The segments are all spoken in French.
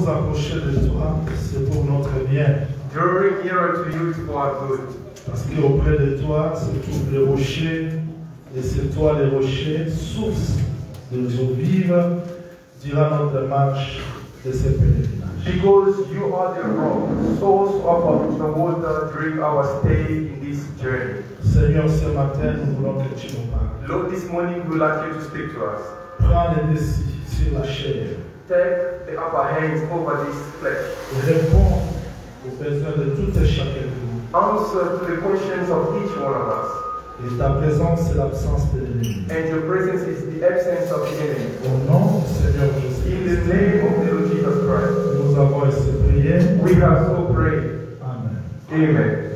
nous approcher de toi, c'est pour notre bien. Drawing nearer to you our good. Parce qu'auprès de toi se trouvent les rochers, et c'est toi les rochers, source de eau vive, durant notre marche de ce pèlerinage. Because you are the rock, source of the water during our stay in this journey. Seigneur, ce matin, nous voulons que tu nous parles. Lord, this morning we would like you to speak to us. Prends les décis sur la chair Take the upper hand over this flesh. réponds aux besoins de tout et chacun de nous. Answer to the questions of each one of us. Et ta présence, c'est l'absence de l'ennemi. And your presence is the absence of the enemy. Au nom du Seigneur In Jésus, the name of the Lord Jesus Christ, nous avons ainsi prié. we have so prayed. Amen. Amen.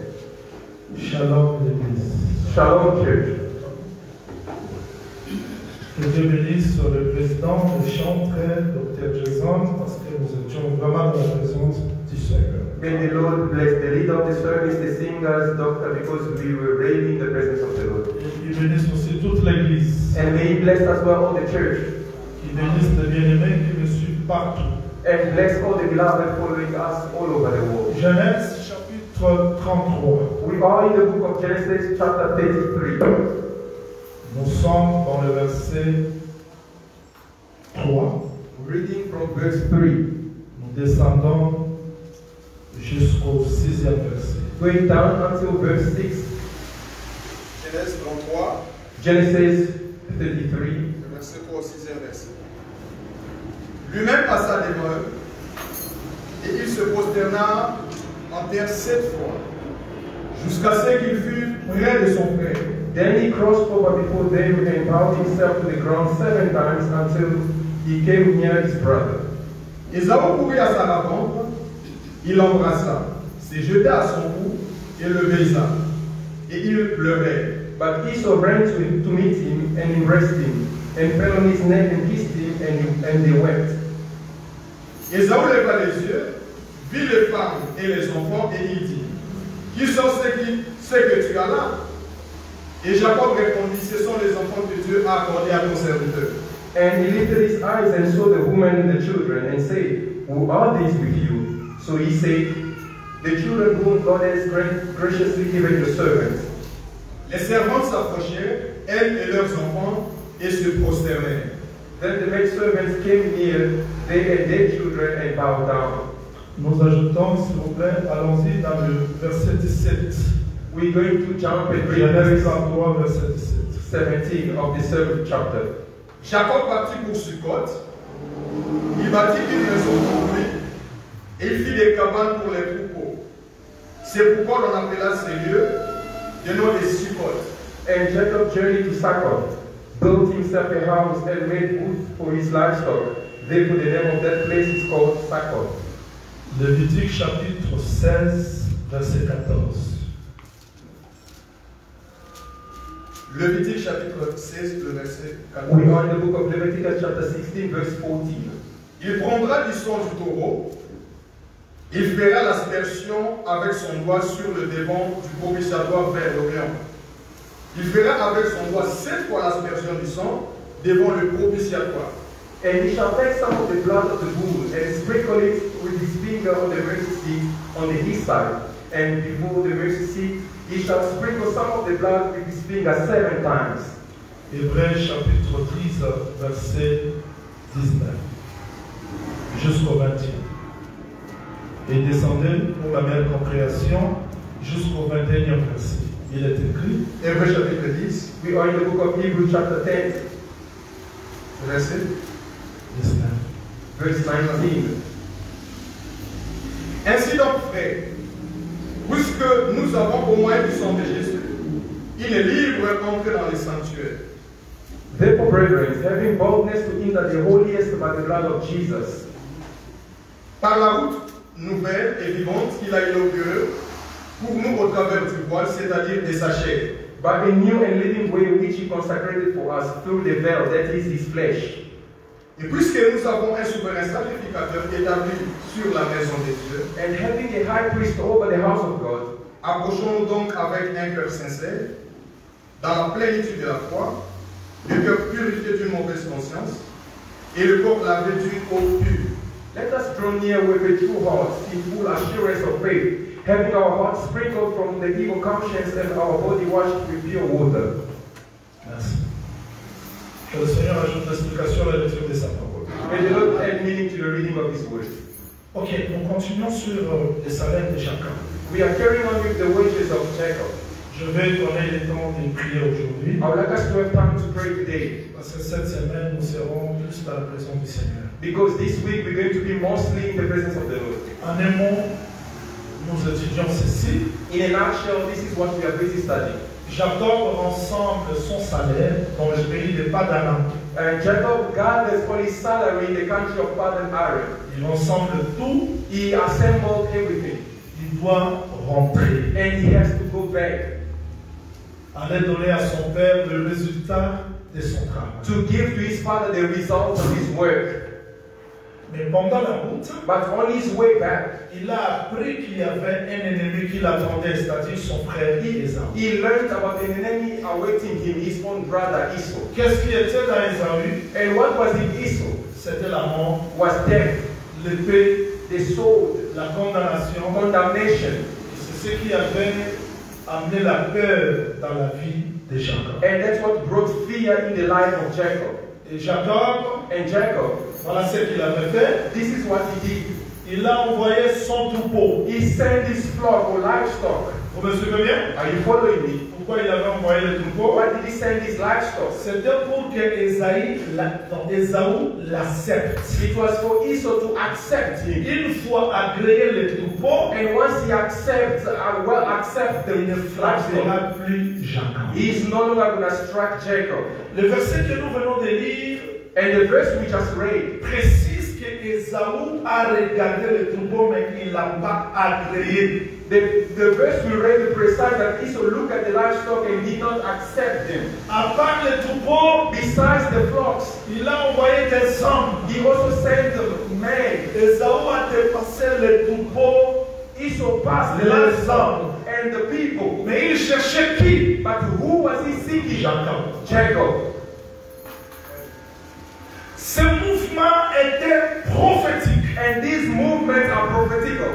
Shalom, l'Église. Shalom, church. Que Dieu bénisse le président, le chantre, Dr. Jason, parce que nous étions vraiment dans la présence du Seigneur. May the Lord bless the leader of the service, the singers, doctor, because we were really in the presence of the Lord. Qu'il bénisse aussi toute l'Église. And may He bless as well all the church. Qu'il bénisse les bien-aimés qui me suivent partout. And bless all the beloved following us all over the world. Genèse chapitre 33. We are in the book of Genesis, chapter 33. Nous sommes dans le verset 3. Reading from verse 3. Nous descendons jusqu'au sixième verset. Going down until verse 6. Genèse 33, Genesis 33. le verset 3 au 6e verset. Lui-même passa l'épreuve, et il se prosterna en terre sept fois, jusqu'à ce qu'il fût près de son frère. Then he crossed over before them and bowed himself to the ground seven times until he came near his brother. Ésaü courut à sa rencontre, il l'embrassa, se jeta à son cou et le baisa. Et il pleurait. But Esau ran to, him to meet him and embraced him, and fell on his neck and kissed him, and, he- and they wept. Ésaü leva les yeux, vit les femmes et les enfants, et il dit Qui sont ceux, qui, ceux que tu as là? Et Jacob répondit Ce sont les enfants que Dieu a accordés à ton serviteur. And he lifted his eyes and saw the woman and the children, and said, Who are these with you? So he said, The children whom God has gra- graciously given your servant. Les servantes s'approchèrent, elles et leurs enfants, et se prosternèrent. Then the maidservants came near, they and their children, and bowed down. Nous ajoutons, s'il vous plaît, allons-y dans le verset 17. We're going to jump and read Genèse verse 33, verset 17. 17 of the seventh chapter. Jacob partit pour Sukkot. Il bâtit une maison pour lui, et il fit des cabanes pour les troupeaux. C'est pourquoi l'on appela ces lieux le nom de Sukkot. And Jacob journeyed to Succoth, built himself a house, and made wood for his livestock. Therefore, the name of that place is called Succoth. Lévitique chapitre 16, verset 14. Lévitique chapitre 16, le verset We 14. are in the book of Leviticus, chapter 16, verse 14. Il prendra du sang du taureau, il fera l'aspersion avec son doigt sur le devant du propitiatoire vers l'Orient. Il fera avec son doigt sept fois l'aspersion du sang devant le propitiatoire. And he shall take some of the blood of the bull and sprinkle it with his finger on the mercy seat on the east side. And before the mercy seat, he shall sprinkle some of the blood with his finger seven times. Hébreux chapitre 10, verset 19. Jusqu'au 21. Et descendez pour la même compréhension jusqu'au 21e verset. Il est écrit Hébreux chapitre 10, We are in the book of Hebrews, chapter 10, verset 19. verse 19. Ainsi donc, frères, puisque nous avons au moins du sang de Jésus, il est libre d'entrer dans les sanctuaires. Therefore, brethren, having boldness to enter the holiest by the blood of Jesus, Par la route nouvelle et vivante qu'il a inaugurée pour nous au travers du voile, c'est-à-dire de sa chair. by a new and living way which he consecrated for us through the veil, that is his flesh. Et puisque nous avons un souverain sacrificateur établi sur la maison de Dieu, And having a high priest over the house of God, approchons-nous donc avec un cœur sincère, dans la plénitude de la foi, le cœur purifié d'une mauvaise conscience et le corps lavé d'une eau pure. let us draw draw near with a true heart, in full assurance of faith, having our hearts sprinkled from the evil conscience and our body washed with pure water. Merci. Que le Seigneur ajoute l'explication à la lecture de sa parole. May the Lord add meaning to the reading of His word. Ok, nous continuons sur euh, les salaires de chacun. We are carrying on with the wages of Jacob. Je vais donner le temps d'une prière aujourd'hui. I would like us to have time to pray today. Parce que cette semaine, nous serons plus dans la présence du Seigneur. Because this week we're going to be mostly in the presence of the Lord. En un mot, nous étudions ceci. In a nutshell, this is what we are busy studying. Jacob ensemble son salaire dans le pays de Padan. And Jacob gathers for his salary in the country of Padan Aram. Il ensemble tout, He assembled everything. il doit rentrer. And he has to go back Aller donner à son père le résultat de son travail. to give to his father the results of his work. Mais pendant la route, But on his way back, il a appris qu'il y avait un ennemi qui l'attendait, c'est-à-dire son frère Ésaü. he learned about an enemy awaiting him, his own brother Esau. Qu'est-ce qui était dans Ésaü And what was in Esau? C'était la mort, was death, l'épée, the sword, la condamnation. condemnation. C'est ce qui avait amené la peur dans la vie de Jacob. And that's what brought fear in the life of Jacob. Et Jacob, And Jacob, voilà ce qu'il avait fait. this is what he did. Il a envoyé son troupeau. He sent his flock or livestock. Vous me suivez bien? Are you following me? Pourquoi il avait envoyé le troupeau? Why did he send his livestock? C'était pour que Esaïe, l'accepte. It was for Esau to accept him. Une fois agréé le troupeau, And once he accepts, uh, well, accept the il ne frappera plus Jacob. he is no longer going to strike Jacob. Le verset que nous venons de lire And the verse we just read précise que Ésaü a regardé le troupeau, mais il l'a pas agréé. The, the verse we read precise that Esau looked at the livestock and did not accept them. À part le troupeau, Besides the flocks, il a envoyé des hommes. he also sent the men. Ésaü a dépassé le troupeau, Esau passed the Les livestock and the people. mais il cherchait qui But who was he seeking? Jacob. Jacob. Ce mouvement était prophétique. And these movements are prophetical.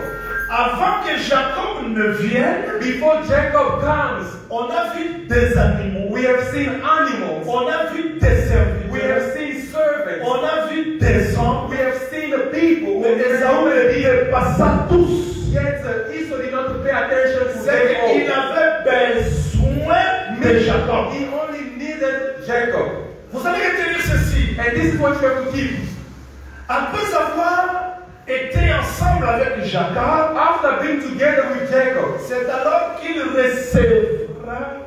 Avant que Jacob ne vienne, Before Jacob comes, on a vu des animaux, we have seen animals, on a vu des we have serviteurs, seen servants, on a vu des hommes, we have seen the people. mais Ésaü ne dépassa tous. Yet uh, Esau did not pay attention to them all. avait besoin de Jacob. He only needed Jacob. Vous allez retenir ceci. And this is what you have to keep. Après avoir été ensemble avec Jacob, After being together with Jacob, c'est alors qu'il recevra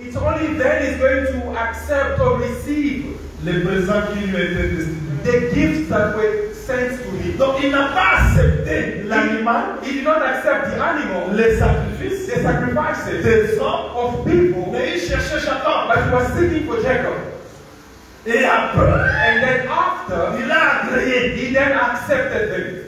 it's only then he's going to accept or receive les présents qui lui étaient destinés. the gifts that were sent to him. Donc il n'a pas accepté l'animal, He did not accept the animal, les sacrifices the sacrifices des hommes, of people, mais il cherchait Jacob. but he was seeking for Jacob. Et après, And then after, il a agréé. he then accepted them.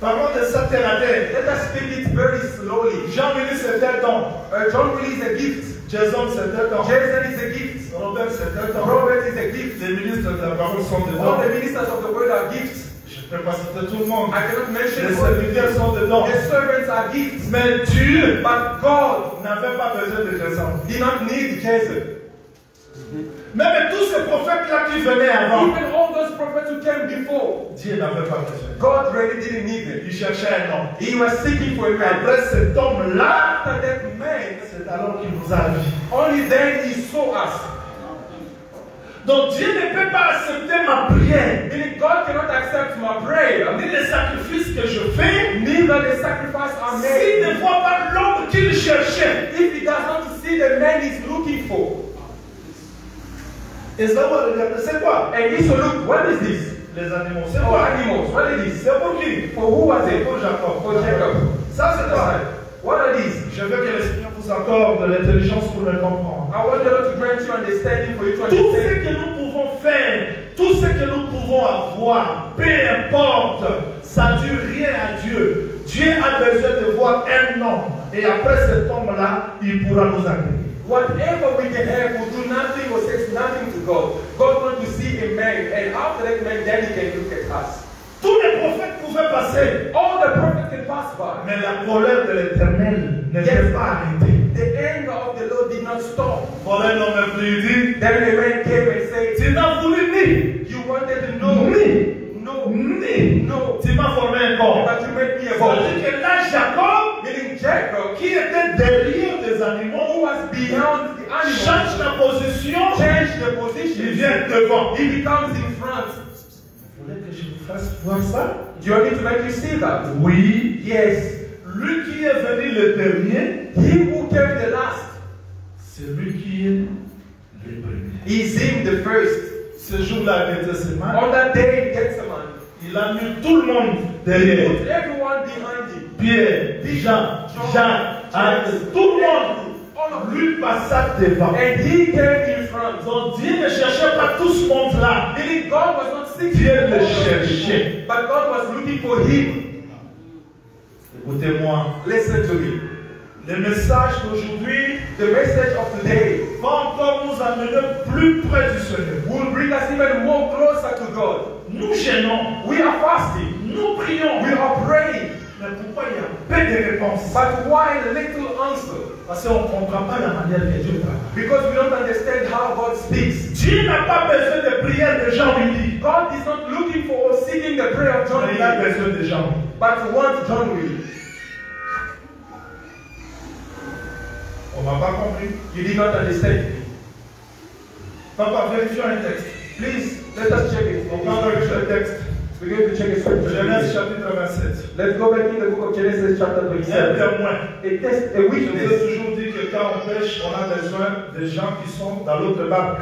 Parlons de ça terre à terre. Let us speak it very slowly. Jean Willis c'était don. Uh, John released a gift. Jason c'était don. Jason is a gift. Robert c'était don. Robert is a gift. Les ministres de la parole sont All dedans. the ministers of the word are gifts. Je ne peux pas citer tout le monde. I cannot mention Les serviteurs sont dedans. The servants are gifts. Mais Dieu But God n'avait pas besoin de Jason. not need Jason. Même tous ces prophètes-là qui venaient avant, Even all those prophets who came before, Dieu n'avait pas besoin. God really didn't need them. Il cherchait un homme. He was seeking for a man. Après cet homme-là, After that man, c'est alors qu'il nous a vus. only then he saw us. Donc Dieu ne peut pas accepter ma prière, Meaning God cannot accept my prayer, ni les sacrifices que je fais, neither the sacrifice are s'il made. ne voit pas l'homme qu'il cherchait. If he does not see the man he's looking for. Et ça va regarder, c'est quoi? And looked, what is this? Les animaux, c'est Oh, quoi animals, what is this? C'est pour qui? For who was it? pour Jacob. For Jacob. Ça, c'est quoi? What are these? Je veux que le Seigneur vous accorde de l'intelligence pour le comprendre. I want the Lord to grant you understanding for you to Tout ce understand. que nous pouvons faire, tout ce que nous pouvons avoir, peu importe, ça ne dure rien à Dieu. Dieu a besoin de voir un homme. Et après cet homme-là, il pourra nous accueillir. Whatever we can have will do nothing or says nothing to God. God wants to see a man, and after that man, then he can look at us. Tous les prophètes pouvaient Mais la colère de l'éternel n'était pas arrêtée. The anger of the Lord did not stop. Voilà un homme est venu dire, Then the man came and said, tu n'as voulu ni, You wanted to know. ni, No. ni, No. tu m'as formé un corps. But you made me a Ça God. veut dire que là, Jacob, Meaning Jacob, qui était change position, changed the il position. vient devant. He becomes in front. Vous voulez que je vous fasse voir ça Do you want me to make you see that? Oui. Yes. Lui qui est venu le dernier, He who came the last c'est lui qui est le premier. is him the first. Ce jour-là, Gethsemane, On that day in Gethsemane, il a mis tout le monde derrière. everyone behind him. Pierre, Jean, Jacques, Anne, tout le monde. Lui passa devant. And he came in front. Donc Dieu ne cherchait pas tout ce monde-là. Meaning God was not seeking Dieu le cherchait. but God was looking for him. Écoutez-moi, Listen to me. le message d'aujourd'hui The message of today va encore nous amener plus près du Seigneur. will bring us even more closer to God. Nous gênons, We are fasting. nous prions. We are praying. Mais pourquoi il y a peu de réponses? But why little answer? Parce qu'on ne comprend pas la manière que Dieu parle. Because we don't understand how God speaks. Dieu n'a pas besoin de prières de gens unis. God is not looking for or seeking the prayer of John Il a besoin de gens. but wants John Willie. On m'a pas compris. You did not understand. Papa, vérifions un texte. Please, let us check it. On va vérifier le texte. Going to check it. Genèse chapitre 27. Let's go back in the book of Genesis chapter Un 27. témoin. A test, a Je vous ai witness. toujours dit que quand on pêche, on a besoin de gens qui sont dans l'autre barque.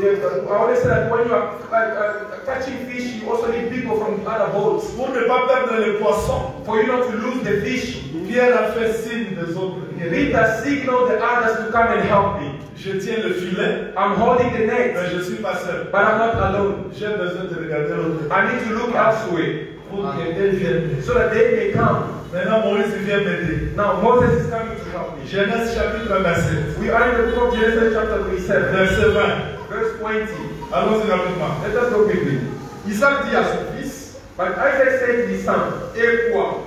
I always say that when you are uh, uh, catching fish, you also need people from other boats Pour ne pas perdre les poissons, for you not to lose the fish. Pierre a fait signe des autres. Peter signaled the others to come and help me. Je tiens le filet, I'm holding the mais net, je ne suis pas seul. but I'm not alone. J'ai besoin de regarder l'autre I need to look elsewhere pour qu'elle vienne. so that they may come. Maintenant, Moïse vient m'aider. Now Moses is coming to help me. Genèse chapitre 27, We are in the book of Genesis chapter 27, verset 20. Verse 20. Allons-y rapidement. Let us go quickly. Isaac dit à son fils, But Isaac said to his son, Et quoi?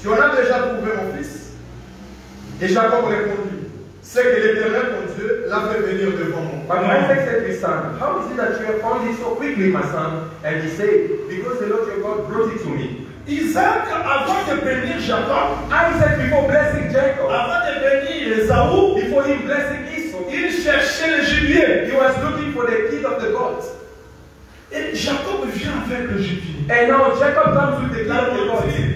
Tu en as déjà trouvé mon fils? Et Jacob répondit, C'est que l'Éternel, mon Dieu, l'a fait venir devant moi. But Isaac said to his son, How is it that you have found it so quickly, my son? And he said, Because the Lord your God brought it to me. Isaac, avant de bénir Jacob, Isaac, before blessing Jacob, avant de bénir Esaú, before him blessing il cherchait le gibier. he was looking for the kid of the gods. Et Jacob vient avec le gibier. And now Jacob comes with the kid of the gods.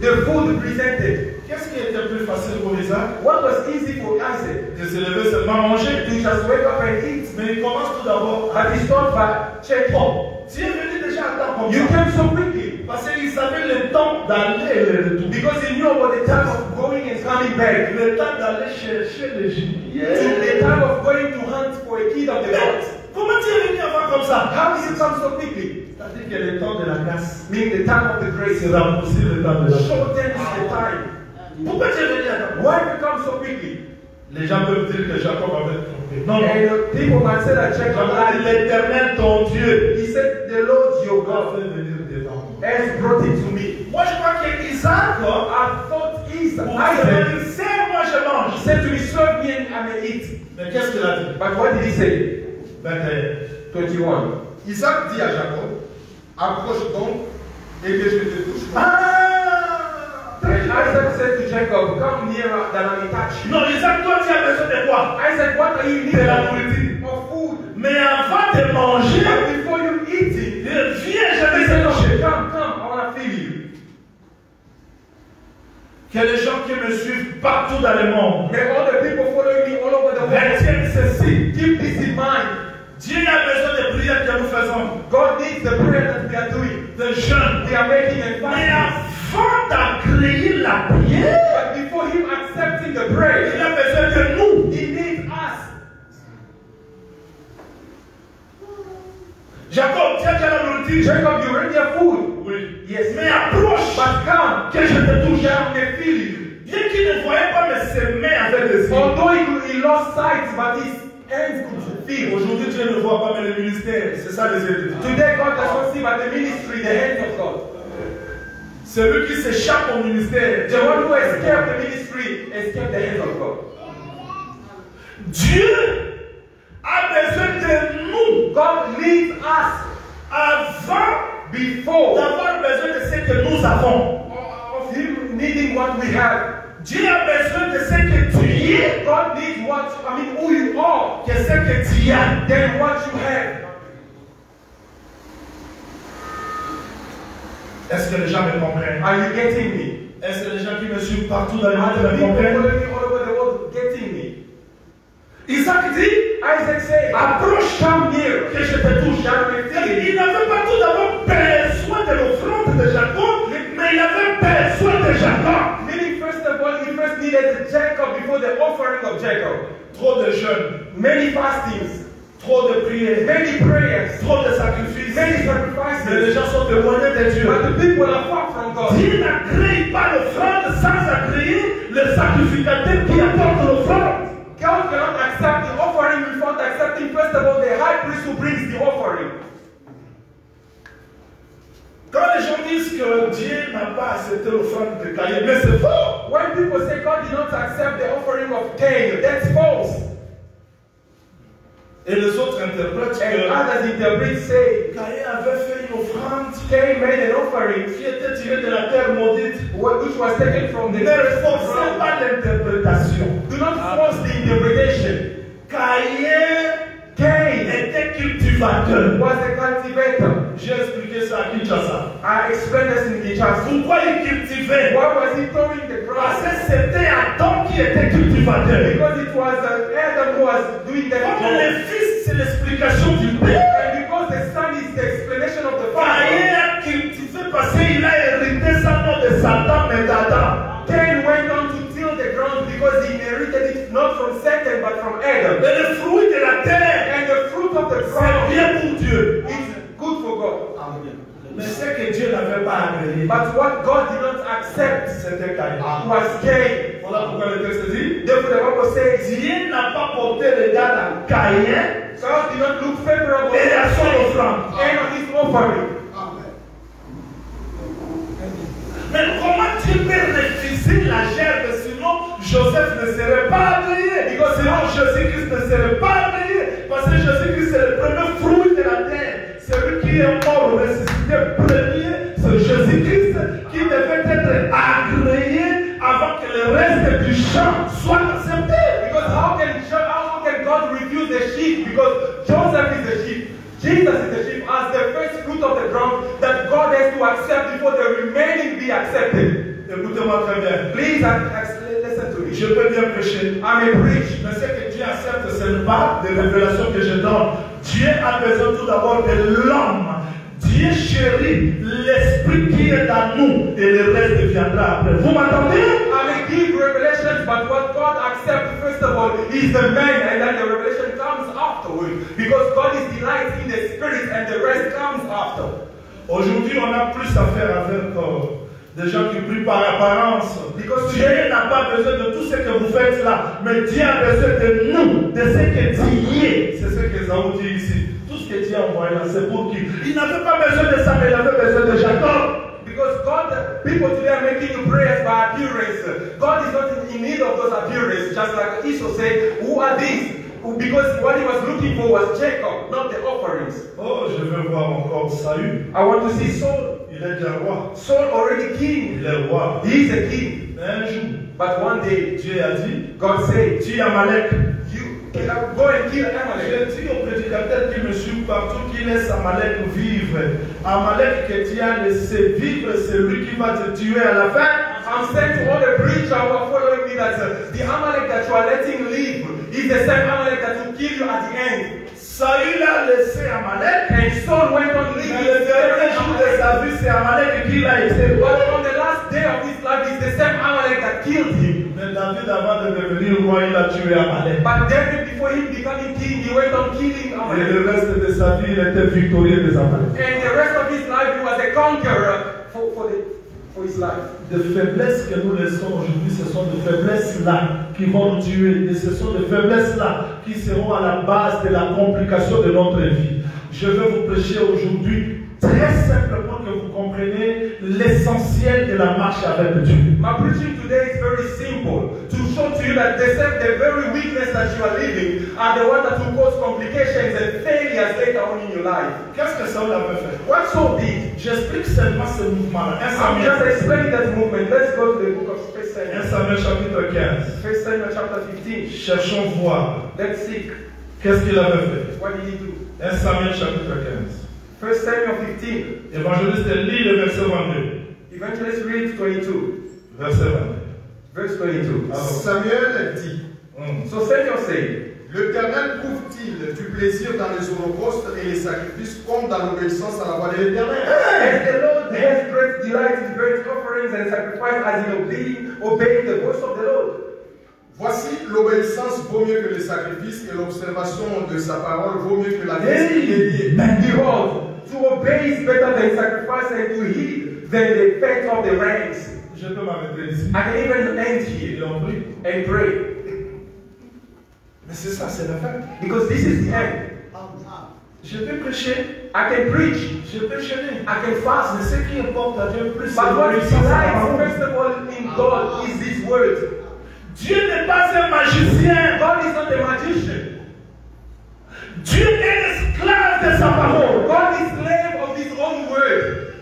The food presented. Qu'est-ce qui était plus facile pour Isaac What was easy for Isaac? De se lever seulement manger. To just wake up and eat. Mais il commence tout d'abord à But he started by checking. Bon, Dieu venu déjà à temps comme You came so quickly. Parce qu'il savait le temps d'aller et le retour. Because he knew about the time of going and coming back. Le temps d'aller chercher le gibier. The time of going to hunt for a kid of the gods. comment Dieu est venu avant comme ça How did it come so quickly? C'est-à-dire que le temps de la grâce Meaning the time of the grace. c'est raccourci le temps de la Shorten is the time. Pourquoi Dieu est venu à temps Why did it come so quickly? Les gens peuvent dire que Jacob avait trompé. Non, non. And uh, people might say that Jacob lied. l'éternel ton Dieu He said, The Lord your God venir devant. Has brought it to me. Moi je crois que Isaac, I thought Isaac, pour Isaac dire, serre-moi, je mange. said to me, Serve me and I may eat. Mais qu'est-ce qu'il a dit? But what did he say? 21. 21. Isaac dit à Jacob, Approche donc et que je te touche. Ah Isaac said to Jacob, Come nearer that I touch you. Non, Isaac, toi tu as besoin de quoi Isaac, what are you De needing? la nourriture. Of food. Mais avant de manger, before you eat it, viens, je vais said, te no, manger. Come, come, I want to feed you. Que les gens qui me suivent partout dans le monde May all the people following me all over the world retiennent ceci. keep this in mind. Dieu a besoin des prières que nous faisons, God needs the prayer that we are doing. des jeûnes. We are making and Mais fasting. avant d'accueillir la prière, But before Him accepting the prayer, il a besoin de nous. He needs us. Jacob, tu as déjà la nourriture Jacob, you ready your food? Yes. Mais approche, But come, que je te touche. Feel you. Bien qu'il ne voyait pas mes semelles avec des yeux. Although he, he lost sight, but his hands could feel. Aujourd'hui, tu ne vois pas, mais le ministère, c'est ça les études. Today, God does not see but the ministry, the hands of God. Celui qui s'échappe au ministère. The one who escaped the ministry escaped the hands of God. Dieu a besoin de nous God needs us avant before d'avoir besoin de ce que nous avons. of Him needing what we have. Dieu a besoin de ce que tu es God needs what, I mean, who you are, que ce que tu as. than what you have. Est-ce que les gens me comprennent? Are you getting me? Est-ce que les gens qui me suivent partout dans le monde me comprennent? following me all over the world getting me? Isaac dit Isaac said, Approche, come near. que je te touche. Il n'avait pas tout d'abord besoin de l'offrande de Jacob, mais il avait besoin de Jacob. Meaning, first of all, he first needed Jacob before the offering of Jacob. Trop de jeûnes, Many fastings, trop de prières, many prayers, trop de sacrifices. many Mais les sacrifices. gens sont éloignés de Dieu. But the people are far from God. Dieu n'agrée pas l'offrande sans agréer le sacrificateur qui apporte l'offrande. God cannot accept the offering accepting, first of all, the high priest who brings the offering. Quand les gens disent que Dieu n'a pas accepté l'offrande de Caïn, mais c'est faux. When people say God did not accept the offering of Cain, that's false. Et les autres interprètent And que others interpret say Caïn avait fait une offrande Cain made an offering qui était tirée de la terre maudite. which was taken from the Ne forcez pas l'interprétation. Do not force the interpretation. Caïn Cain était cultivateur. was a cultivator. J'ai expliqué ça à Kinshasa. I explained this in Kinshasa. Pourquoi il cultivait Why was he throwing the Parce grass? que c'était Adam qui était cultivateur. Because it was uh, Adam who was doing that Comme job. le fils, c'est l'explication du père. And because the son is the explanation of the Caïn father, a cultivé parce qu'il a hérité ça non de Satan not from Satan but from Adam. Mais le fruit de la terre, And the fruit of the c'est bien pour Dieu. is good for God. Mais ce que Dieu n'avait pas agréé, But what God did not accept c'était Caïn. was Cain. Voilà pourquoi le texte dit Therefore, the Bible says Dieu n'a pas porté regard à Caïn God did not look favorable et à son on offrande. and on his offering. Mais comment Dieu peut refuser la gerbe sinon Joseph ne serait pas Because sinon Jésus-Christ ne serait pas agréé Parce que Jésus-Christ c'est le premier fruit de la terre. Celui qui est mort ressuscité premier, c'est Jésus-Christ qui devait être agréé avant que le reste du champ soit accepté. Because how can how can God refuse the sheep? Because Joseph is the sheep. Jesus is the sheep as the first fruit of the ground that God has to accept before the remaining be accepted. Écoutez-moi très bien. Please ac- listen to me. Je peux bien prêcher. I may preach. Mais ce que Dieu accepte, ce n'est pas des révélations que je donne. Dieu a besoin tout d'abord de l'homme. Dieu chérit l'esprit qui est dans nous et le reste viendra après. Vous m'entendez? I may give revelations, but what God accepts first of all is the man, and then the revelation comes afterward. Because God is delight in the spirit, and the rest comes after. Aujourd'hui, on a plus à faire avec euh, des gens qui prient par apparence. Because Dieu n'a pas besoin de tout ce que vous faites là, mais Dieu a besoin de nous, de ce que Dieu est. C'est ce que Zao dit ici. Tout ce que Dieu a envoyé là, c'est pour qui? Il n'avait pas besoin de ça, mais il avait besoin de Jacob. Because God, people today are making you prayers by appearance. God is not in need of those appearances. Just like Esau said, who are these? Because what he was looking for was Jacob, not the offerings. Oh, je veux voir encore Saül. I want to see Saul. Il est déjà roi. Saul already king. Il est roi. He is a king. Mais un jour, But one day, Dieu a dit, God said, tue Amalek. you uh, go and kill Amalek. Je dis au prédicateur qui me suit partout qu'il laisse Amalek vivre. Amalek que tu as laissé vivre, c'est lui qui va te tuer à la fin. I'm saying to all the preachers who are following me that the Amalek that you are letting live is the same Amalek that will kill you at the end. Saül a laissé Amalek. And Saul went on living le the dernier jour de sa vie, c'est Amalek qui l'a été. But on the last day of his life, it's the same Amalek that killed him. Mais David, avant de devenir roi, il a tué Amalek. But David, before him becoming king, he went on killing Et Amalek. le reste de sa vie, il était victorieux des Amalek. And the rest of his life, he was a conqueror for, for, the, for his life. Des faiblesses que nous laissons aujourd'hui, ce sont des faiblesses-là qui vont nous tuer. Et ce sont des faiblesses-là qui seront à la base de la complication de notre vie. Je vais vous prêcher aujourd'hui très simple pour que vous compreniez l'essentiel de la marche avec Dieu. My preaching today is very simple to show to you that the, same, the very weakness that you are living are the ones that will cause complications and failures later on in your life. Qu'est-ce que Saul avait fait? What so did? J'explique seulement ce mouvement-là. 1 I'm just explaining that movement. Let's go to the book of 1 Samuel. 1 Samuel chapitre 15. 1 Samuel chapter 15. Cherchons voir. Let's seek. Qu'est-ce qu'il avait fait? What did he do? 1 Samuel chapitre 15. 1 Samuel 15. Évangéliste lit le verset 22. Evangelist read 22. Verset 22. Verse 22. Ah. Samuel dit Hum. So Samuel said, L'Éternel trouve-t-il du plaisir dans les holocaustes et les sacrifices comme dans l'obéissance à la voix de l'Éternel? As the Lord has great delight in burnt offerings and sacrifice as in obeying, obeying the voice of the Lord. Voici, l'obéissance vaut mieux que les sacrifices et l'observation de sa parole vaut mieux que la Hey, man. Behold, to obey is better than sacrifice and to heed than the fat of the rams. Je peux m'arrêter ici. I can even end here and pray Mais c'est ça, c'est la fin. because this is the end. Je peux prêcher, I can preach, je peux jeûner. I can fast, Mais ce qui importe à Dieu plus, c'est but what l'obéissance à la delights first of all in God is this word. Dieu n'est pas un magicien. God is not a magician. Dieu est esclave de sa parole. God is slave of his own word.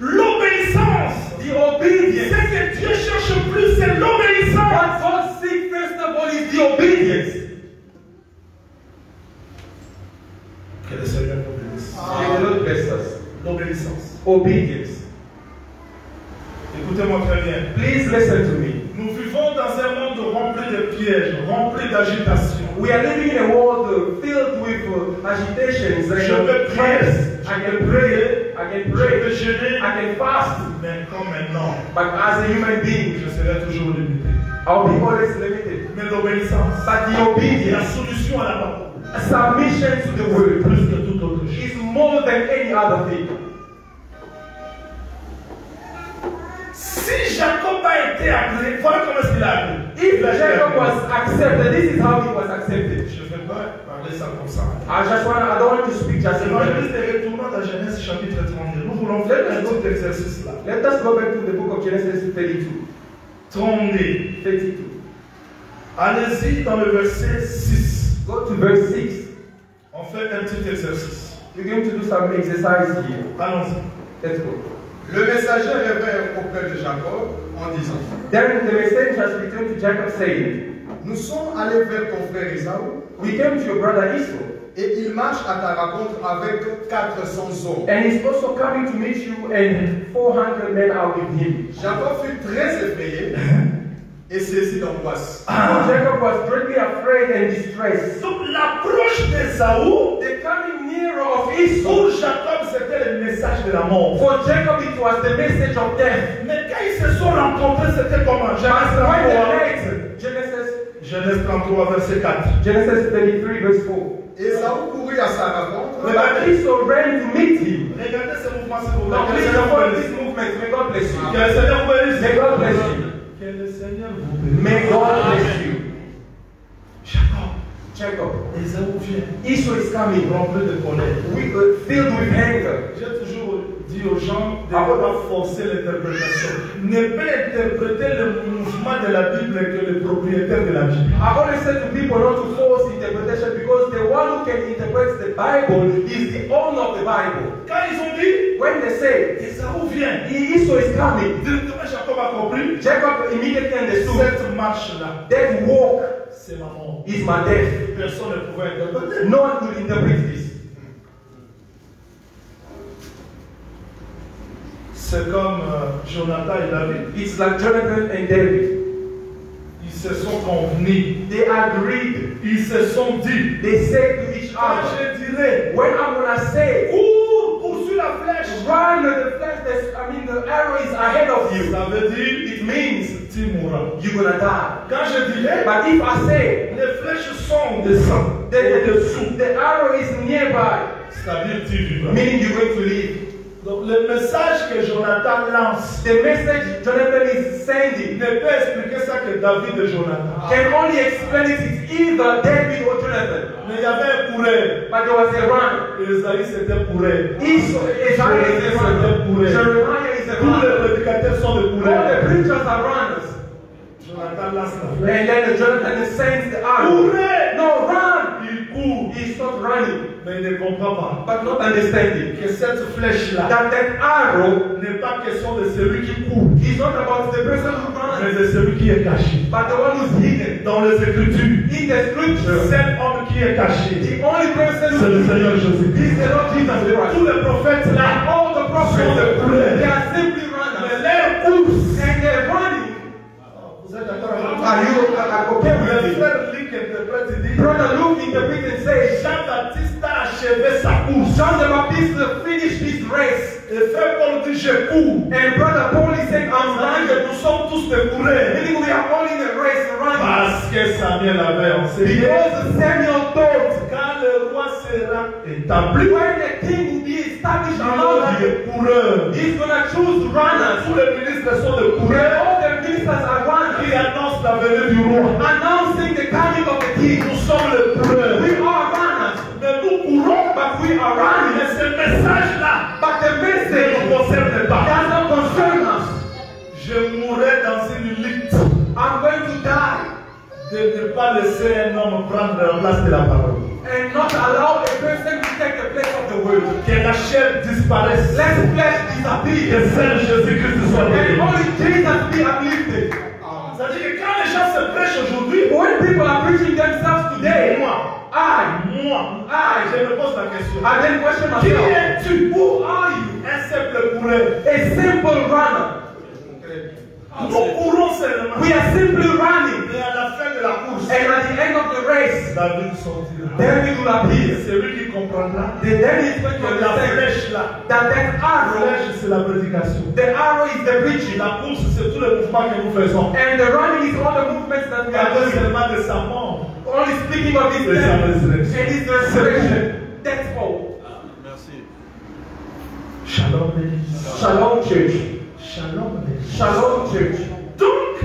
L'obéissance. The Ce obedience. que Dieu cherche plus, c'est l'obéissance. What God seeks first of all is the obedience. Que le Seigneur nous bénisse. The Lord bless us. L'obéissance. Obedience. Écoutez-moi très bien. Please listen to me. Nous vivons dans un monde rempli de pièges, rempli d'agitation. We are living in a world filled with uh, agitations and Je peux prier. I can pray, I can Je pray, peux jeûner, I can fast, mais comme maintenant, but as a human being, je serai toujours limité. I'll be always limited. Mais l'obéissance, But the la obedience, solution à la parole, submission to the word, plus que toute autre chose. is more than any other thing. Jacob a été voilà comment a. If Jacob was accepted, this is how he was accepted. Je ne vais pas parler ça comme ça. I just want I don't want to speak just in L'évangéliste est retournant dans Genèse chapitre 32. Nous voulons faire un petit exercice là. Let us go back to the book of Genesis 32. 32. 32. Allez-y dans le verset 6. Go to verse 6. On fait un petit exercice. We're going to do some exercise here. Allons-y. Let's go. Le messager revint auprès de Jacob en disant Then the messenger returned to Jacob, saying, Nous sommes allés vers ton frère Esaü We came to your brother Esau, et il marche à ta rencontre avec 400 hommes. and he's also coming to meet you, and 400 men are with him. Jacob fut très effrayé et saisi d'angoisse. Jacob was greatly afraid and distressed. Donc l'approche d'Esaü, The coming nearer of Esau, pour Jacob c'était le message de la mort. for Jacob it was the message of death. Mais quand ils se sont rencontrés, c'était comment Genèse when they 33, met, Genesis, Genèse 33, verset 4. Genesis 33, verse 4. Esaü courut à sa rencontre But Esau ran to meet him. Regardez ce mouvement, s'il vous plaît. Now Que le please Seigneur vous bénisse. movement. May God bless you. Que le Seigneur vous bénisse. May God bless you. Que le Seigneur vous bénisse. May God bless you. Jacob, Jacob, Esaü vient, Esau is coming, rempli de colère. we, uh, filled with anger. J'ai toujours dit aux gens de ne pas forcer l'interprétation. Ne pas interpréter le mouvement de la Bible que le propriétaire de la Bible. I've always said to people not to force interpretation because the one who can interpret the Bible is the owner of the Bible. Quand ils ont dit, When they say Esaü vient, Esau is coming, directement Jacob a compris, Jacob immediately understood cette marche-là, that walk c'est la mort. is my death. Personne ne pouvait interpréter. No one could interpret this. C'est comme euh, Jonathan et David. It's like Jonathan and David. Ils se sont convenus. They agreed. Ils se sont dit, They said to each quand other, je dirai, when I'm gonna say, poursuis la flèche? run the that's- I mean the arrow is ahead of you. Ça veut dire, It means tu mourras. you're gonna die. Quand je dirai, But if I say les flèches sont de sang, the, arrow is nearby, c'est-à-dire tu vivras. meaning you're going to live. Donc le message que Jonathan lance The message Jonathan is sending ne peut expliquer ça que David et Jonathan. can only explain it. It's either David or Jonathan. Mais il y avait un coureur. But there was a runner. Esaïe c'était coureur. Esau, Isaiah is a runner. Jeremiah is a Tous runners. les prédicateurs sont des All coureurs. the preachers are runners. Jonathan lance la flèche. And then the Jonathan sends the arrow. Courez! No, run! Il court, He's not running, mais il ne comprend pas but not understanding. que cette flèche-là That that arrow n'est pas question de celui qui court, is not about the person who mais runs, de celui qui est caché. but the one who's hidden. Dans les Écritures, In the scripture, cet homme qui est caché, the only person c'est le Seigneur Jésus. is the Lord Jesus Tous Christ. les prophètes là, All the prophets, they are simply mais runners. leur course. And they're running. Brother Luke interprets and says, Jean-Baptiste uh, a achevé sa course. John the Baptist finished his race. Et frère Paul dit Je cours. And brother Paul is saying, I'm que running. nous sommes tous des coureurs. Meaning we are all in a race running. Parce que Samuel avait enseigné. Because Samuel thought, Quand le roi sera établi, when the king will be established il aura among des coureurs. he's gonna choose runners. Tous les ministres sont des coureurs all the ministers are runners, annoncent la venue du roi. announcing the coming of the king. Nous sommes les coureurs. We are runners, Mais nous courons. but we are Mais running. ce message-là But the ne message nous concerne pas. does not concern us. Je mourrai dans une lutte I'm going to die de ne pas laisser un homme prendre la place de la parole. and not allow a person to take the place of the word. Que la chair disparaisse. Let flesh Que disappear seul Jésus-Christ soit and only Jesus be uplifted. C'est-à-dire que quand les gens se prêchent aujourd'hui, When people are preaching themselves today, moi, I, moi, I, je me pose la question. I then question Qui myself, es-tu who are you? Un simple coureur. A simple runner. Nous courons seulement. We are simply running. Et à la fin de la course, And at the end of the race, David sortira. David will appear. C'est lui qui comprendra The David is going to que la flèche là, that that la arrow, flèche c'est la prédication. the arrow is the preaching. La course c'est tous les mouvements que nous faisons. And the running is all the movements that we are doing. seulement de sa mort. Only speaking of his death résurrection. and his resurrection. That's all. Shalom béni. Shalom, church. Shalom. Shalom, church. Donc,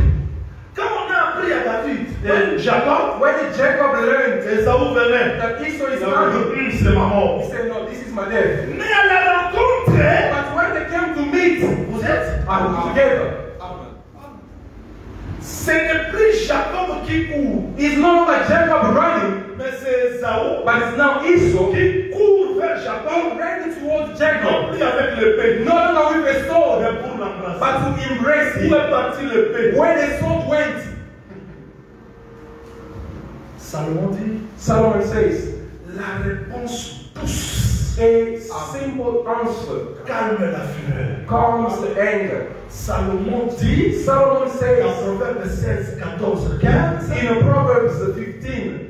quand on a appris à David et Jacob, When Jacob learned Esaú venait. that Esau is Il a dit, coming, Hum, c'est ma mort. he said, No, this is my death. Mais à la rencontre, But when they came to meet, vous êtes together? Ce n'est plus Jacob qui court, It's no longer Jacob running, mais c'est Esaú but it's now Esau. Qui court vers Jacob, running towards non Jacob. plus avec l'épée, No longer with a sword, mais pour l'embrasser. but to embrace Où him. est partie l'épée Where the sword went, Salomon dit, Solomon says, la réponse douce a simple answer calme la fureur. calms the anger. Salomon dit, Solomon dans says Proverbe 16, 14, 15, in 15,